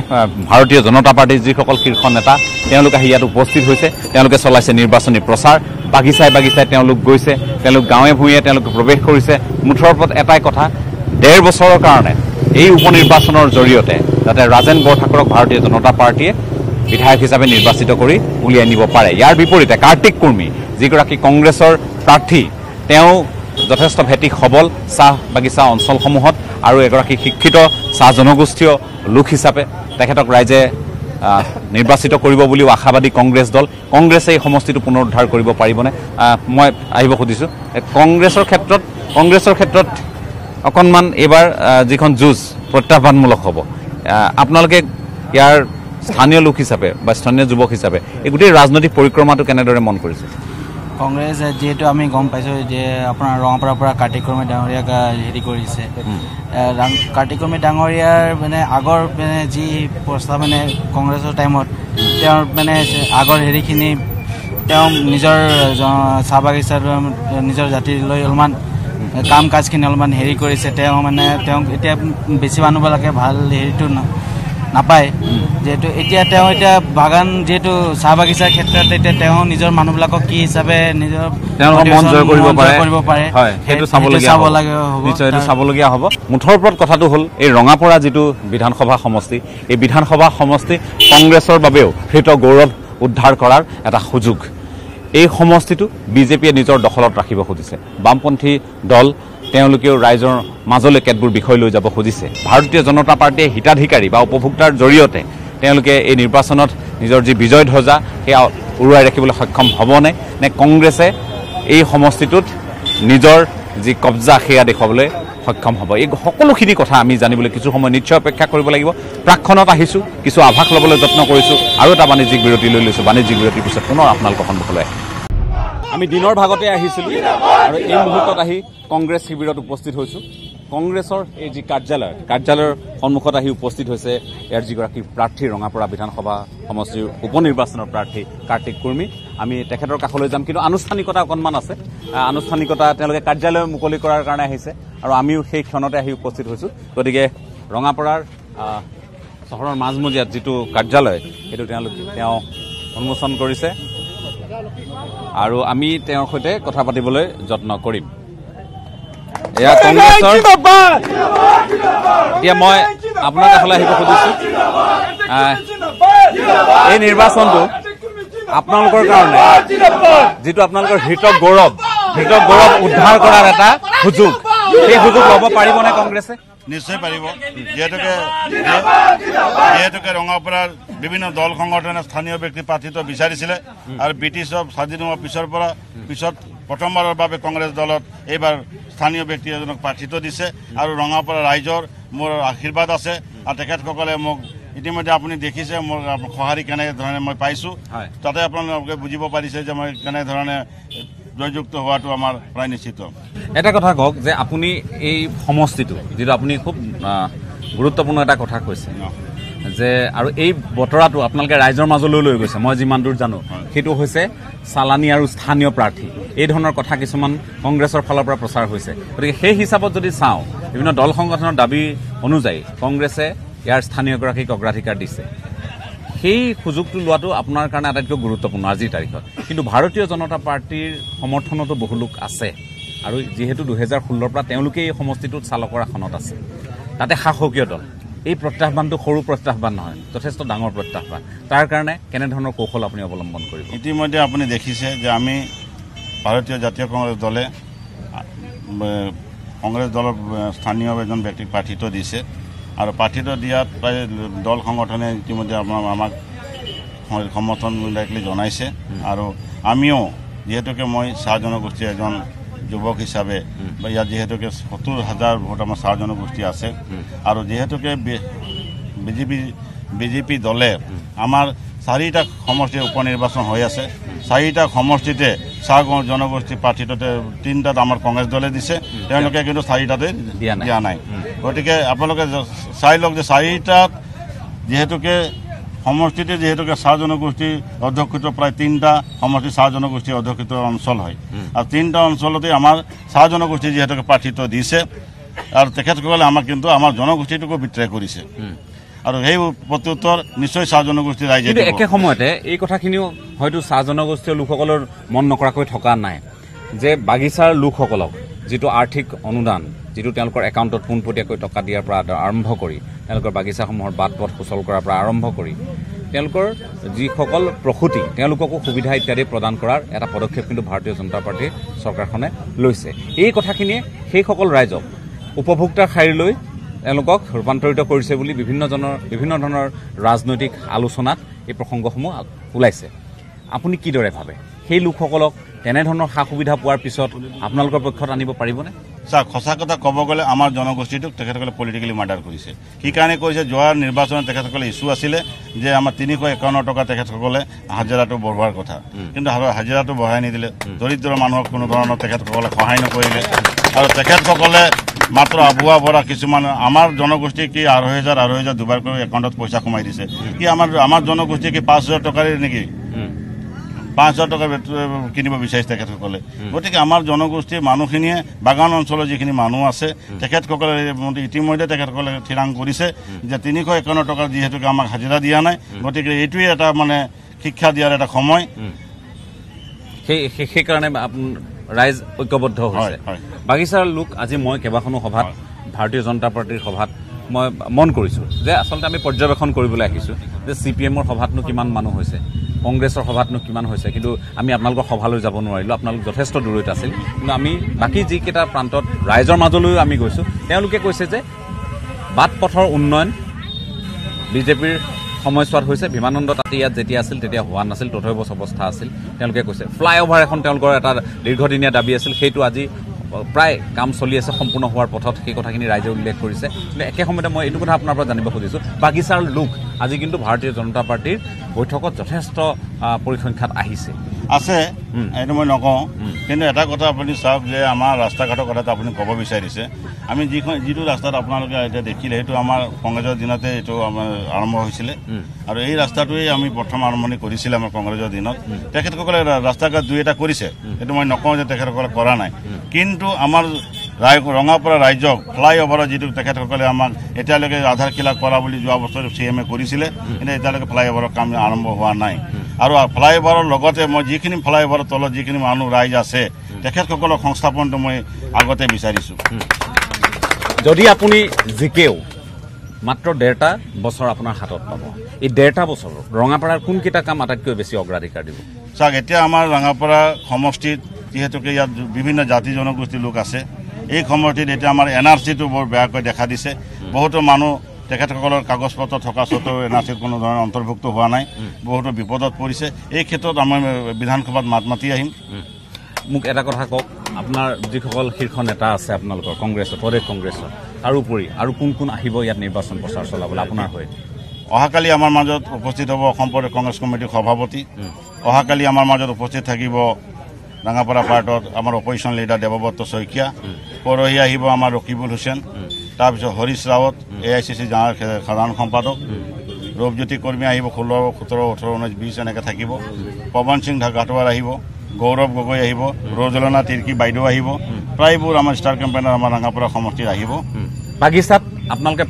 ভাৰতীয় জনতা পাৰ্টীৰ যিসকল শীৰ্ষ নেতা তেওঁলোক আহি ইয়াত উপস্থিত হৈছে। তেওঁলোকে চলাইছে নিৰ্বাচনী প্ৰচাৰ। বাগিচাই বাগিচাই তেওঁলোক গৈছে। তেওঁলোক গাঁৱে ভূঞে তেওঁলোকে প্ৰৱেশ কৰিছে। মুঠৰ ওপৰত এটাই কথা ডেৰ বছৰৰ কাৰণে এই উপ নিৰ্বাচনৰ জৰিয়তে যাতে ৰাজেন বৰঠাকুৰক ভাৰতীয় জনতা পাৰ্টীয়ে বিধায়ক হিচাপে নিৰ্বাচিত কৰি উলিয়াই নিব পাৰে। ইয়াৰ বিপৰীতে কাৰ্তিক কুৰ্মী যিগৰাকী কংগ্ৰেছৰ প্ৰাৰ্থী তেওঁ যথেষ্ট ভেটি সবল চাহ বাগিচা অঞ্চলসমূহত আৰু এগৰাকী শিক্ষিত চাহ জনগোষ্ঠীয় লোক হিচাপে তেখেতক ৰাইজে নিৰ্বাচিত কৰিব বুলিও আশাবাদী কংগ্ৰেছ দল। কংগ্ৰেছে এই সমষ্টিটো পুনৰুদ্ধাৰ কৰিব পাৰিবনে? মই আহিব খুজিছোঁ কংগ্ৰেছৰ ক্ষেত্ৰত কংগ্ৰেছৰ ক্ষেত্ৰত অকণমান এইবাৰ যিখন যুঁজ প্ৰত্যাহ্বানমূলক হ'ব। আপোনালোকে ইয়াৰ স্থানীয় লোক হিচাপে বা স্থানীয় যুৱক হিচাপে এই গোটেই ৰাজনৈতিক পৰিক্ৰমাটো কেনেদৰে মন কৰিছে? কংগ্ৰেছ যিহেতু আমি গম পাইছোঁ যে আপোনাৰ ৰঙাপাৰাৰ পৰা কাৰ্তিক কৰ্মী ডাঙৰীয়াক হেৰি কৰিছে। কাৰ্তিক কৰ্মী ডাঙৰীয়াৰ মানে আগৰ মানে যি প্ৰস্তাৱ মানে কংগ্ৰেছৰ টাইমত তেওঁৰ মানে আগৰ হেৰিখিনি তেওঁ নিজৰ চাহ বাগিচাৰ নিজৰ জাতিলৈ অলপমান কাম কাজখিনি অলপমান হেৰি কৰিছে। তেওঁ মানে তেওঁক এতিয়া বেছি মানুহবিলাকে ভাল হেৰিটো না- নাপায়। যিহেতু এতিয়া তেওঁ এতিয়া বাগান যিহেতু চাহ বাগিচাৰ ক্ষেত্ৰত এতিয়া তেওঁ নিজৰ মানুহবিলাকক কি হিচাপে নিজৰ কৰিব পাৰে। সেইটো চাবলগীয়া হ'ব। মুঠৰ ওপৰত কথাটো হ'ল এই ৰঙাপৰা যিটো বিধানসভা সমষ্টি এই বিধানসভা সমষ্টি কংগ্ৰেছৰ বাবেও হৃত গৌৰৱ উদ্ধাৰ কৰাৰ এটা সুযোগ। এই সমষ্টিটো বিজেপিয়ে নিজৰ দখলত ৰাখিব খুজিছে। বামপন্থী দল তেওঁলোকেও ৰাইজৰ মাজলৈ কেতবোৰ বিষয় লৈ যাব খুজিছে। ভাৰতীয় জনতা পাৰ্টীয়ে হিতাধিকাৰী বা উপভোক্তাৰ জৰিয়তে তেওঁলোকে এই নিৰ্বাচনত নিজৰ যি বিজয় ধ্বজা সেয়া উৰুৱাই ৰাখিবলৈ সক্ষম হ'বনে? নে কংগ্ৰেছে এই সমষ্টিটোত নিজৰ যি কব্জা সেয়া দেখুৱাবলৈ সক্ষম হ'ব? এই সকলোখিনি কথা আমি জানিবলৈ কিছু সময় নিশ্চয় অপেক্ষা কৰিব লাগিব। প্ৰাকখনত আহিছোঁ কিছু আভাস ল'বলৈ যত্ন কৰিছোঁ আৰু এটা বাণিজ্যিক বিৰতি লৈ লৈছোঁ। বাণিজ্যিক বিৰতিৰ পিছত পুনৰ আপোনালোকৰ সন্মুখলৈ আহিম আমি দিনৰ ভাগতে আহিছিলোঁ আৰু এই মুহূৰ্তত আহি কংগ্ৰেছ শিবিৰত উপস্থিত হৈছোঁ। কংগ্ৰেছৰ এই যি কাৰ্যালয় কাৰ্যালয়ৰ সন্মুখত আহি উপস্থিত হৈছে ইয়াৰ যিগৰাকী প্ৰাৰ্থী ৰঙাপৰা বিধানসভা সমষ্টিৰ উপ নিৰ্বাচনৰ প্ৰাৰ্থী কাৰ্তিক কুৰ্মী। আমি তেখেতৰ কাষলৈ যাম কিন্তু আনুষ্ঠানিকতা অকণমান আছে। আনুষ্ঠানিকতা তেওঁলোকে কাৰ্যালয় মুকলি কৰাৰ কাৰণে আহিছে আৰু আমিও সেই ক্ষণতে আহি উপস্থিত হৈছোঁ। গতিকে ৰঙাপৰাৰ চহৰৰ মাজমজিয়াত যিটো কাৰ্যালয় সেইটো তেওঁলোক তেওঁ উন্মোচন কৰিছে। আৰু আমি তেওঁৰ সৈতে কথা পাতিবলৈ যত্ন কৰিম। এয়া কংগ্ৰেছৰ এতিয়া মই আপোনাৰ কাষলৈ আহিব খুজিছোঁ। এই নিৰ্বাচনটো আপোনালোকৰ কাৰণে যিটো আপোনালোকৰ হৃতক গৌৰৱ হৃতক গৌৰৱ উদ্ধাৰ কৰাৰ এটা সুযোগ। সেই সুযোগ ল'ব পাৰিবনে কংগ্ৰেছে? নিশ্চয় পাৰিব। যিহেতুকে যিহেতুকে ৰঙাপাৰাৰ বিভিন্ন দল সংগঠনে স্থানীয় ব্যক্তি প্ৰাৰ্থিত্ব বিচাৰিছিলে আৰু ব্ৰিটিছৰ স্বাধীন হোৱাৰ পিছৰ পৰা পিছত প্ৰথমবাৰৰ বাবে কংগ্ৰেছ দলত এইবাৰ স্থানীয় ব্যক্তি এজনক প্ৰাৰ্থিত্ব দিছে আৰু ৰঙাপাৰা ৰাইজৰ মোৰ আশীৰ্বাদ আছে আৰু তেখেতসকলে মোক ইতিমধ্যে আপুনি দেখিছে মোৰ সঁহাৰি কেনেধৰণে মই পাইছোঁ। তাতে আপোনালোকে বুজিব পাৰিছে যে মই কেনেধৰণে জয়যুক্ত হোৱাটো আমাৰ প্ৰায় নিশ্চিত। এটা কথা কওক যে আপুনি এই সমষ্টিটো যিটো আপুনি খুব গুৰুত্বপূৰ্ণ এটা কথা কৈছে যে আৰু এই বতৰাটো আপোনালোকে ৰাইজৰ মাজলৈ লৈ গৈছে মই যিমান দূৰ জানো সেইটো হৈছে চালানী আৰু স্থানীয় প্ৰাৰ্থী। এই ধৰণৰ কথা কিছুমান কংগ্ৰেছৰ ফালৰ পৰা প্ৰচাৰ হৈছে। গতিকে সেই হিচাপত যদি চাওঁ বিভিন্ন দল সংগঠনৰ দাবী অনুযায়ী কংগ্ৰেছে ইয়াৰ স্থানীয়গৰাকীক অগ্ৰাধিকাৰ দিছে। সেই সুযোগটো লোৱাটো আপোনাৰ কাৰণে আটাইতকৈ গুৰুত্বপূৰ্ণ আজিৰ তাৰিখত। কিন্তু ভাৰতীয় জনতা পাৰ্টীৰ সমৰ্থনতো বহু লোক আছে। আৰু যিহেতু দুহেজাৰ ষোল্লৰ পৰা তেওঁলোকে এই সমষ্টিটোত চালকৰ আসনত আছে। তাতে শাসকীয় দল। এই প্ৰত্যাহ্বানটো সৰু প্ৰত্যাহ্বান নহয় যথেষ্ট ডাঙৰ প্ৰত্যাহ্বান। তাৰ কাৰণে কেনেধৰণৰ কৌশল আপুনি অৱলম্বন কৰিব? ইতিমধ্যে আপুনি দেখিছে যে আমি ভাৰতীয় জাতীয় কংগ্ৰেছ দলে কংগ্ৰেছ দলৰ স্থানীয় এজন ব্যক্তিক প্ৰাৰ্থিত্ব দিছে। আৰু প্ৰাৰ্থিত্ব দিয়াত প্ৰায় দল সংগঠনে ইতিমধ্যে আমাৰ আমাক সমৰ্থন ডাইৰেক্টলি জনাইছে। আৰু আমিও যিহেতুকে মই চাহ জনগোষ্ঠীৰ এজন যুৱক হিচাপে বা ইয়াত যিহেতুকে সত্তৰ হাজাৰ ভোট আমাৰ চাহ জনগোষ্ঠী আছে। আৰু যিহেতুকে বিজেপি বিজেপি দলে আমাৰ চাৰিটা সমষ্টিৰ উপ নিৰ্বাচন হৈ আছে। চাৰিটা সমষ্টিতে চাহ জনগোষ্ঠী প্ৰাৰ্থিত্বতে তিনিটাত আমাৰ কংগ্ৰেছ দলে দিছে। তেওঁলোকে কিন্তু চাৰিটাতে দিয়া নাই। গতিকে আপোনালোকে চাই লওক যে চাৰিটাত যিহেতুকে সমষ্টিতে যিহেতুকে চাহ জনগোষ্ঠী অধ্যক্ষিত প্ৰায় তিনিটা সমষ্টি চাহ জনগোষ্ঠী অধ্যক্ষিত অঞ্চল হয়। আৰু তিনিটা অঞ্চলতে আমাৰ চাহ জনগোষ্ঠী যিহেতুকে প্ৰাৰ্থিত্ব দিছে আৰু তেখেতসকলে আমাক কিন্তু আমাৰ জনগোষ্ঠীটোকো বিত্ৰায় কৰিছে। আৰু সেই প্ৰত্যুত্তৰ নিশ্চয় চাহ জনগোষ্ঠী ৰাইজে। একে সময়তে এই কথাখিনিও হয়তো চাহ জনগোষ্ঠীয় লোকসকলৰ মন নকৰাকৈ থকা নাই যে বাগিচাৰ লোকসকলক যিটো আৰ্থিক অনুদান যিটো তেওঁলোকৰ একাউণ্টত পোনপটীয়াকৈ টকা দিয়াৰ পৰা আৰম্ভ কৰি তেওঁলোকৰ বাগিচাসমূহৰ বাট পথ সুচল কৰাৰ পৰা আৰম্ভ কৰি তেওঁলোকৰ যিসকল প্ৰসূতি তেওঁলোককো সুবিধা ইত্যাদি প্ৰদান কৰাৰ এটা পদক্ষেপ কিন্তু ভাৰতীয় জনতা পাৰ্টীৰ চৰকাৰখনে লৈছে এই কথাখিনিয়ে সেইসকল ৰাইজক উপভোক্তাৰ শাৰীলৈ তেওঁলোকক ৰূপান্তৰিত কৰিছে বুলি বিভিন্নজনৰ বিভিন্ন ধৰণৰ ৰাজনৈতিক আলোচনাত এই প্ৰসংগসমূহ ওলাইছে। আপুনি কিদৰে ভাবে? সেই লোকসকলক তেনেধৰণৰ সা সুবিধা পোৱাৰ পিছত আপোনালোকৰ পক্ষত আনিব পাৰিবনে? চাওক সঁচা কথা ক'ব গ'লে আমাৰ জনগোষ্ঠীটোক তেখেতসকলে পলিটিকেলি মাৰ্ডাৰ কৰিছে। কি কাৰণে কৰিছে যোৱা নিৰ্বাচনত তেখেতসকলে ইছ্যু আছিলে যে আমাৰ তিনিশ একাৱন্ন টকা তেখেতসকলে হাজিৰাটো বঢ়োৱাৰ কথা। কিন্তু হাজিৰাটো বঢ়াই নিদিলে। দৰিদ্ৰ মানুহক কোনো ধৰণৰ তেখেতসকলে সহায় নকৰিলে। আৰু তেখেতসকলে মাত্ৰ আবুৱা বৰা কিছুমান আমাৰ জনগোষ্ঠী কি আঢ়ৈ হাজাৰ আঢ়ৈ হাজাৰ দুবাৰকৈ একাউণ্টত পইচা সোমাই দিছে। কি আমাৰ আমাৰ জনগোষ্ঠী কি পাঁচ হাজাৰ টকাৰে নেকি পাঁচ হাজাৰ টকা কিনিব বিচাৰিছে তেখেতসকলে। গতিকে আমাৰ জনগোষ্ঠীৰ মানুহখিনিয়ে বাগান অঞ্চলৰ যিখিনি মানুহ আছে তেখেতসকলে ইতিমধ্যে তেখেতসকলে থিৰাং কৰিছে যে তিনিশ একাৱন্ন টকা যিহেতুকে আমাক হাজিৰা দিয়া নাই। গতিকে এইটোৱে এটা মানে শিক্ষা দিয়াৰ এটা সময়। সেই সেই- সেইকাৰণে ৰাইজ ঐক্যবদ্ধ হৈছে। বাগিচাৰ লোক আজি মই কেইবাখনো সভাত ভাৰতীয় জনতা পাৰ্টীৰ সভাত মই মন কৰিছোঁ যে আচলতে আমি পৰ্যবেক্ষণ কৰিবলৈ আহিছোঁ যে চি পি এমৰ সভাতনো কিমান মানুহ হৈছে কংগ্ৰেছৰ সভাতনো কিমান হৈছে কিন্তু আমি আপোনালোকৰ সভালৈ যাব নোৱাৰিলোঁ আপোনালোক যথেষ্ট দূৰৈত আছিল কিন্তু আমি বাকী যিকেইটা প্ৰান্তত ৰাইজৰ মাজলৈও আমি গৈছোঁ। তেওঁলোকে কৈছে যে বাট পথৰ উন্নয়ন বিজেপিৰ সময়ছোৱাত হৈছে বিমানন্দ তাতে ইয়াত যেতিয়া আছিল তেতিয়া হোৱা নাছিল তথৈবচ অৱস্থা আছিল। তেওঁলোকে কৈছে ফ্লাই অভাৰ এখন তেওঁলোকৰ এটা দীৰ্ঘদিনীয়া দাবী আছিল সেইটো আজি প্ৰায় কাম চলি আছে সম্পূৰ্ণ হোৱাৰ পথত সেই কথাখিনি ৰাইজে উল্লেখ কৰিছে। কিন্তু একে সময়তে মই এইটো কথা আপোনাৰ পৰা জানিব খুজিছোঁ বাগিচাৰ লোক আজি কিন্তু ভাৰতীয় জনতা পাৰ্টীৰ বৈঠকত যথেষ্ট পৰিসংখ্যাত আহিছে। আছে এইটো মই নকওঁ। কিন্তু এটা কথা আপুনি চাওক যে আমাৰ ৰাস্তা ঘাটৰ কথাটো আপুনি ক'ব বিচাৰিছে। আমি যিখন যিটো ৰাস্তাত আপোনালোকে এতিয়া দেখিলে সেইটো আমাৰ কংগ্ৰেছৰ দিনতে এইটো আমাৰ আৰম্ভ হৈছিলে। আৰু এই ৰাস্তাটোৱেই আমি প্ৰথম আৰম্ভণি কৰিছিলে আমাৰ কংগ্ৰেছৰ দিনত। তেখেতসকলে ৰাস্তা ঘাট দুই এটা কৰিছে। সেইটো মই নকওঁ যে তেখেতসকলে কৰা নাই। কিন্তু আমাৰ ৰাই ৰঙাপাৰা ৰাইজক ফ্লাই অভাৰৰ যিটো তেখেতসকলে আমাক এতিয়ালৈকে আধাৰ খিলা কৰা বুলি যোৱা বছৰ চি এম এ কৰিছিলে। কিন্তু এতিয়ালৈকে ফ্লাই অভাৰৰ কাম আৰম্ভ হোৱা নাই। আৰু ফ্লাই অভাৰৰ লগতে মই যিখিনি ফ্লাই অভাৰৰ তলত যিখিনি মানুহ ৰাইজ আছে তেখেতসকলৰ সংস্থাপনটো মই আগতে বিচাৰিছোঁ। যদি আপুনি জিকেও মাত্ৰ ডেৰটা বছৰ আপোনাৰ হাতত পাব এই ডেৰটা বছৰ ৰঙাপাৰাৰ কোনকেইটা কাম আটাইতকৈ বেছি অগ্ৰাধিকাৰ দিব? চাওক এতিয়া আমাৰ ৰঙাপাৰা সমষ্টিত যিহেতুকে ইয়াত বিভিন্ন জাতি জনগোষ্ঠীৰ লোক আছে এই সমষ্টিত এতিয়া আমাৰ এন আৰ চিটো বৰ বেয়াকৈ দেখা দিছে। বহুতো মানুহ তেখেতসকলৰ কাগজ পত্ৰ থকা স্বত্তেও এন আৰ চিত কোনো ধৰণৰ অন্তৰ্ভুক্ত হোৱা নাই। বহুতো বিপদত পৰিছে। এই ক্ষেত্ৰত আমাৰ বিধানসভাত মাত মাতি আহিম। মোক এটা কথা কওক আপোনাৰ যিসকল শীৰ্ষ নেতা আছে আপোনালোকৰ কংগ্ৰেছৰ প্ৰদেশ কংগ্ৰেছৰ তাৰোপৰি আৰু কোন কোন আহিব ইয়াত নিৰ্বাচন প্ৰচাৰ চলাবলৈ আপোনাৰ হৈ? অহাকালি আমাৰ মাজত উপস্থিত হ'ব অসম প্ৰদেশ কংগ্ৰেছ কমিটিৰ সভাপতি। অহাকালি আমাৰ মাজত উপস্থিত থাকিব ৰাঙাপাৰা পাৰ্টত আমাৰ অপজিশ্যন লিডাৰ দেৱব্ৰত শইকীয়া। পৰহি আহিব আমাৰ ৰকিবুল হুছেইন তাৰপিছত Harish Rawat A I C C সাধাৰণ সম্পাদক। ৰূপজ্যোতি কৰ্মী আহিব ষোল্ল সোতৰ ওঠৰ ঊনৈছ বিছ এনেকৈ থাকিব। পৱন সিং ঘাটোৱাৰ আহিব। গৌৰৱ গগৈ আহিব। ৰজলনা তিৰ্কী বাইদেউ আহিব। প্ৰায়বোৰ আমাৰ ষ্টাৰ কেম্পেইনাৰ আমাৰ ৰাঙাপাৰা সমষ্টিত আহিব। বাগিচাত আপোনালোকে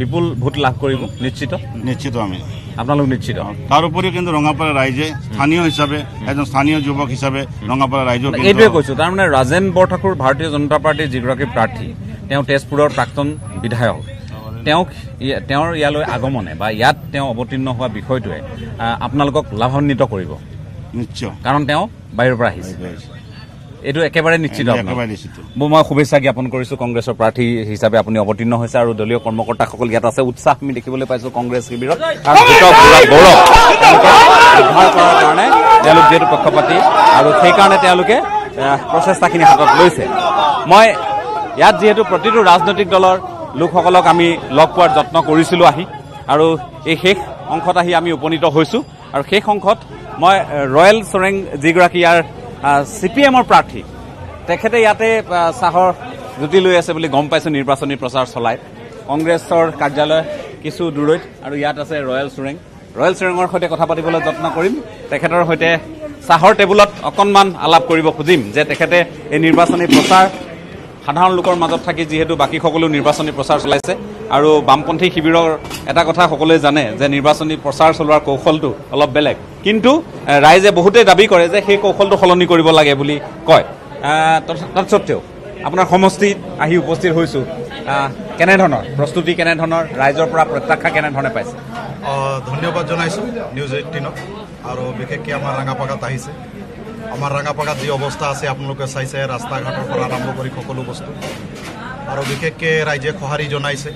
বিপুল ভোট লাভ কৰিব নিশ্চিত? নিশ্চিত আমি। আপোনালোক নিশ্চিত? তাৰ উপৰিও কিন্তু ৰঙাপাৰা ৰাইজে স্থানীয় হিচাপে এজন স্থানীয় যুৱক হিচাপে ৰঙাপাৰা ৰাইজৰ এইটোৱে কৈছোঁ তাৰমানে ৰাজেন বৰঠাকুৰ ভাৰতীয় জনতা পাৰ্টীৰ যিগৰাকী প্ৰাৰ্থী তেওঁ তেজপুৰৰ প্ৰাক্তন বিধায়ক। তেওঁক তেওঁৰ ইয়ালৈ আগমনে বা ইয়াত তেওঁ অৱতীৰ্ণ হোৱা বিষয়টোৱে আপোনালোকক লাভান্বিত কৰিব। নিশ্চয়। কাৰণ তেওঁ বাহিৰৰ পৰা আহিছে। এইটো একেবাৰে নিশ্চিত। মই শুভেচ্ছা জ্ঞাপন কৰিছোঁ কংগ্ৰেছৰ প্ৰাৰ্থী হিচাপে আপুনি অৱতীৰ্ণ হৈছে আৰু দলীয় কৰ্মকৰ্তাসকল ইয়াত আছে। উৎসাহ আমি দেখিবলৈ পাইছোঁ কংগ্ৰেছ শিবিৰত। পুৰা গৌৰৱ উদ্ধাৰ কৰাৰ কাৰণে তেওঁলোক যিহেতু পক্ষপাতি আৰু সেইকাৰণে তেওঁলোকে প্ৰচেষ্টাখিনি হাতত লৈছে। মই ইয়াত যিহেতু প্ৰতিটো ৰাজনৈতিক দলৰ লোকসকলক আমি লগ পোৱাৰ যত্ন কৰিছিলোঁ আহি। আৰু এই শেষ অংশত আহি আমি উপনীত হৈছোঁ। আৰু শেষ অংশত মই ৰয়েল চোৰেং যিগৰাকী ইয়াৰ চি পি এমৰ প্ৰাৰ্থী তেখেতে ইয়াতে চাহৰ জুতি লৈ আছে বুলি গম পাইছোঁ নিৰ্বাচনী প্ৰচাৰ চলাই। কংগ্ৰেছৰ কাৰ্যালয় কিছু দূৰৈত আৰু ইয়াত আছে ৰয়েল চোৰেং। ৰয়েল চোৰেঙৰ সৈতে কথা পাতিবলৈ যত্ন কৰিম। তেখেতৰ সৈতে চাহৰ টেবুলত অকণমান আলাপ কৰিব খুজিম যে তেখেতে এই নিৰ্বাচনী প্ৰচাৰ সাধাৰণ লোকৰ মাজত থাকি যিহেতু বাকী সকলো নিৰ্বাচনী প্ৰচাৰ চলাইছে আৰু বামপন্থী শিবিৰৰ এটা কথা সকলোৱে জানে যে নিৰ্বাচনী প্ৰচাৰ চলোৱাৰ কৌশলটো অলপ বেলেগ। কিন্তু ৰাইজে বহুতেই দাবী কৰে যে সেই কৌশলটো সলনি কৰিব লাগে বুলি কয়। তৎসত্বেও আপোনাৰ সমষ্টিত আহি উপস্থিত হৈছোঁ। কেনেধৰণৰ? প্ৰস্তুতি কেনেধৰণৰ? ৰাইজৰ পৰা প্ৰত্যাশা কেনেধৰণে পাইছে? ধন্যবাদ জনাইছোঁ নিউজ এইটিনক আৰু বিশেষকৈ আমাৰ ৰাঙাপাগাত আহিছে। আমাৰ ৰাঙাপাগাত যি অৱস্থা আছে আপোনালোকে চাইছে ৰাস্তা ঘাটৰ পৰা আৰম্ভ কৰি সকলো বস্তু। আৰু বিশেষকৈ ৰাইজে সঁহাৰি জনাইছে।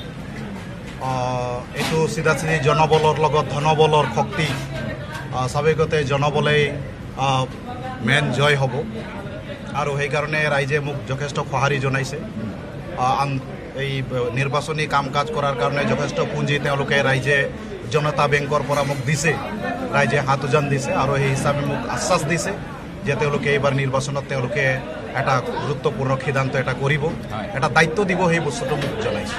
এইটো চিধা চিধি জনবলৰ লগত ধনবলৰ শক্তি স্বাভাৱিকতে জনবলেই মেইন জয় হ'ব। আৰু সেইকাৰণে ৰাইজে মোক যথেষ্ট সঁহাৰি জনাইছে। আন- এই নিৰ্বাচনী কাম কাজ কৰাৰ কাৰণে যথেষ্ট পুঁজি তেওঁলোকে ৰাইজে জনতা বেংকৰ পৰা মোক দিছে। ৰাইজে হাত উজান দিছে আৰু সেই হিচাপে মোক আশ্বাস দিছে। যে তেওঁলোকে এইবাৰ নিৰ্বাচনত তেওঁলোকে এটা গুৰুত্বপূৰ্ণ সিদ্ধান্ত এটা কৰিব এটা দায়িত্ব দিব সেই বস্তুটো মোক জনাইছে।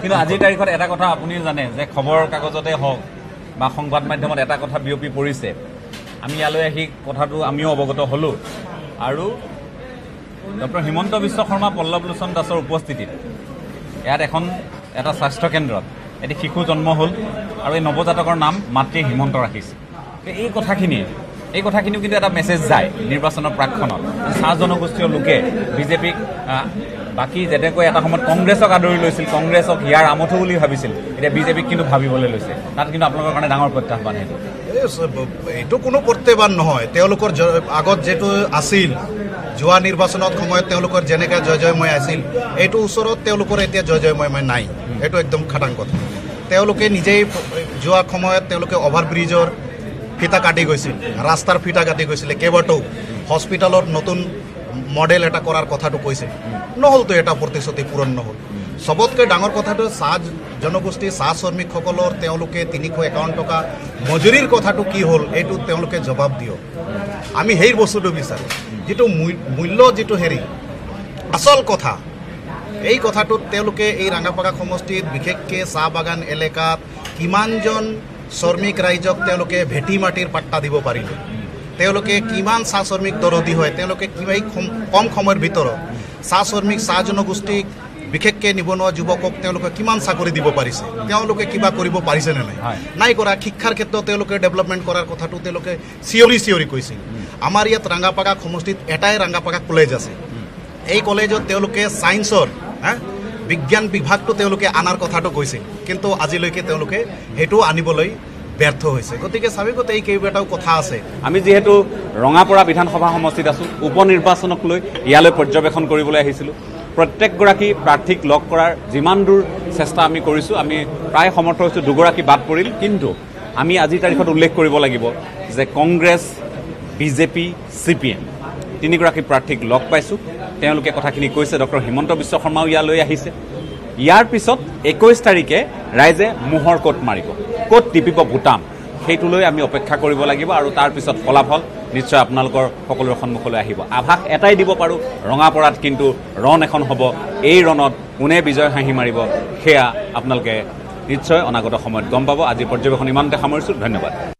কিন্তু আজিৰ তাৰিখত এটা কথা আপুনি জানে যে খবৰ কাগজতে হওক বা সংবাদ মাধ্যমত এটা কথা বিয়পি পৰিছে আমি ইয়ালৈ আহি কথাটো আমিও অৱগত হ'লোঁ। আৰু ডক্টৰ হিমন্ত বিশ্ব শৰ্মা পল্লৱ লোচন দাসৰ উপস্থিতিত ইয়াত এখন এটা স্বাস্থ্য কেন্দ্ৰত এটি শিশু জন্ম হ'ল আৰু এই নৱজাতকৰ নাম মাতৃ হিমন্ত ৰাখিছে। এই কথাখিনিয়ে এই কথাখিনিও কিন্তু এটা মেছেজ যায় নিৰ্বাচনৰ প্ৰাক্ষণত চাহ জনগোষ্ঠীয় লোকে বিজেপিক বাকী যেনেকৈ এটা সময়ত কংগ্ৰেছক আদৰি লৈছিল কংগ্ৰেছক ইয়াৰ আমঠু বুলি ভাবিছিল এতিয়া বিজেপিক কিন্তু ভাবিবলৈ লৈছে। তাত কিন্তু আপোনালোকৰ কাৰণে ডাঙৰ প্ৰত্যাহ্বান সেইটো। এইটো কোনো প্ৰত্যাহ্বান নহয়। তেওঁলোকৰ আগত যিটো আছিল যোৱা নিৰ্বাচনত সময়ত তেওঁলোকৰ যেনেকৈ জয় জয়ময় আছিল এইটো ওচৰত তেওঁলোকৰ এতিয়া জয় জয়ময় নাই। এইটো একদম খাটাং কথা। তেওঁলোকে নিজেই যোৱা সময়ত তেওঁলোকে অভাৰ ব্ৰিজৰ ফিতা কাটি গৈছিল ৰাস্তাৰ ফিতা কাটি গৈছিলে কেইবাটাও। হস্পিটেলত নতুন মডেল এটা কৰাৰ কথাটো কৈছে। নহ'লতো এটা প্ৰতিশ্ৰুতি পূৰণ নহ'ল। চবতকৈ ডাঙৰ কথাটো চাহ জনগোষ্ঠী চাহ শ্ৰমিকসকলৰ তেওঁলোকে তিনিশ একাৱন্ন টকা মজুৰিৰ কথাটো কি হ'ল এইটো তেওঁলোকে জবাব দিয়ক। আমি সেই বস্তুটো বিচাৰোঁ। যিটো মূল্য যিটো হেৰি আচল কথা এই কথাটোত তেওঁলোকে এই ৰাঙাপাগা সমষ্টিত বিশেষকৈ চাহ বাগান এলেকাত কিমানজন শ্ৰমিক ৰাইজক তেওঁলোকে ভেটি মাটিৰ পাট্টা দিব পাৰিলে। তেওঁলোকে কিমান চাহ শ্ৰমিক দৰদী হয় তেওঁলোকে কিবা কম- সময়ৰ ভিতৰত চাহ শ্ৰমিক চাহ জনগোষ্ঠীক বিশেষকৈ নিবনুৱা যুৱকক তেওঁলোকে কিমান চাকৰি দিব পাৰিছে তেওঁলোকে কিবা কৰিব পাৰিছে নে নাই? নাই কৰা শিক্ষাৰ ক্ষেত্ৰত তেওঁলোকে ডেভেলপমেণ্ট কৰাৰ কথাটো তেওঁলোকে চিঞৰি চিঞৰি কৈছিল আমাৰ ইয়াত ৰাঙাপাগা সমষ্টিত এটাই ৰাঙাপাগা কলেজ আছে। এই কলেজত তেওঁলোকে ছায়েন্সৰ হা? বিজ্ঞান বিভাগটো তেওঁলোকে আনাৰ কথাটো কৈছিল কিন্তু আজিলৈকে তেওঁলোকে সেইটো আনিবলৈ ব্যৰ্থ হৈছে। গতিকে স্বাভাৱিকতে এই কেইবাটাও কথা আছে। আমি যিহেতু ৰঙাপৰা বিধানসভা সমষ্টিত আছোঁ উপ নিৰ্বাচনক লৈ ইয়ালৈ পৰ্যবেক্ষণ কৰিবলৈ আহিছিলোঁ। প্ৰত্যেকগৰাকী প্ৰাৰ্থীক লগ কৰাৰ যিমান দূৰ চেষ্টা আমি কৰিছোঁ আমি প্ৰায় সমৰ্থ হৈছোঁ দুগৰাকী বাদ পৰিল। কিন্তু আমি আজিৰ তাৰিখত উল্লেখ কৰিব লাগিব যে Congress BJP C P M. তিনিগৰাকী প্ৰাৰ্থীক লগ পাইছোঁ। তেওঁলোকে কথাখিনি কৈছে ডক্টৰ হিমন্ত বিশ্ব শৰ্মাও ইয়ালৈ আহিছে। ইয়াৰ পিছত একৈছ তাৰিখে ৰাইজে মোহৰ ক'ত মাৰিব ক'ত টিপিব ভূটান সেইটোলৈ আমি অপেক্ষা কৰিব লাগিব আৰু তাৰ পিছত ফলাফল নিশ্চয় আপোনালোকৰ সকলোৰে সন্মুখলৈ আহিব। আভাস এটাই দিব পাৰোঁ ৰঙাপৰাত কিন্তু ৰণ এখন হ'ব এই ৰণত কোনে বিজয় হাঁহি মাৰিব সেয়া আপোনালোকে নিশ্চয় অনাগত সময়ত গম পাব। আজি পৰ্যবেক্ষণ ইমানতে সামৰিছোঁ ধন্যবাদ।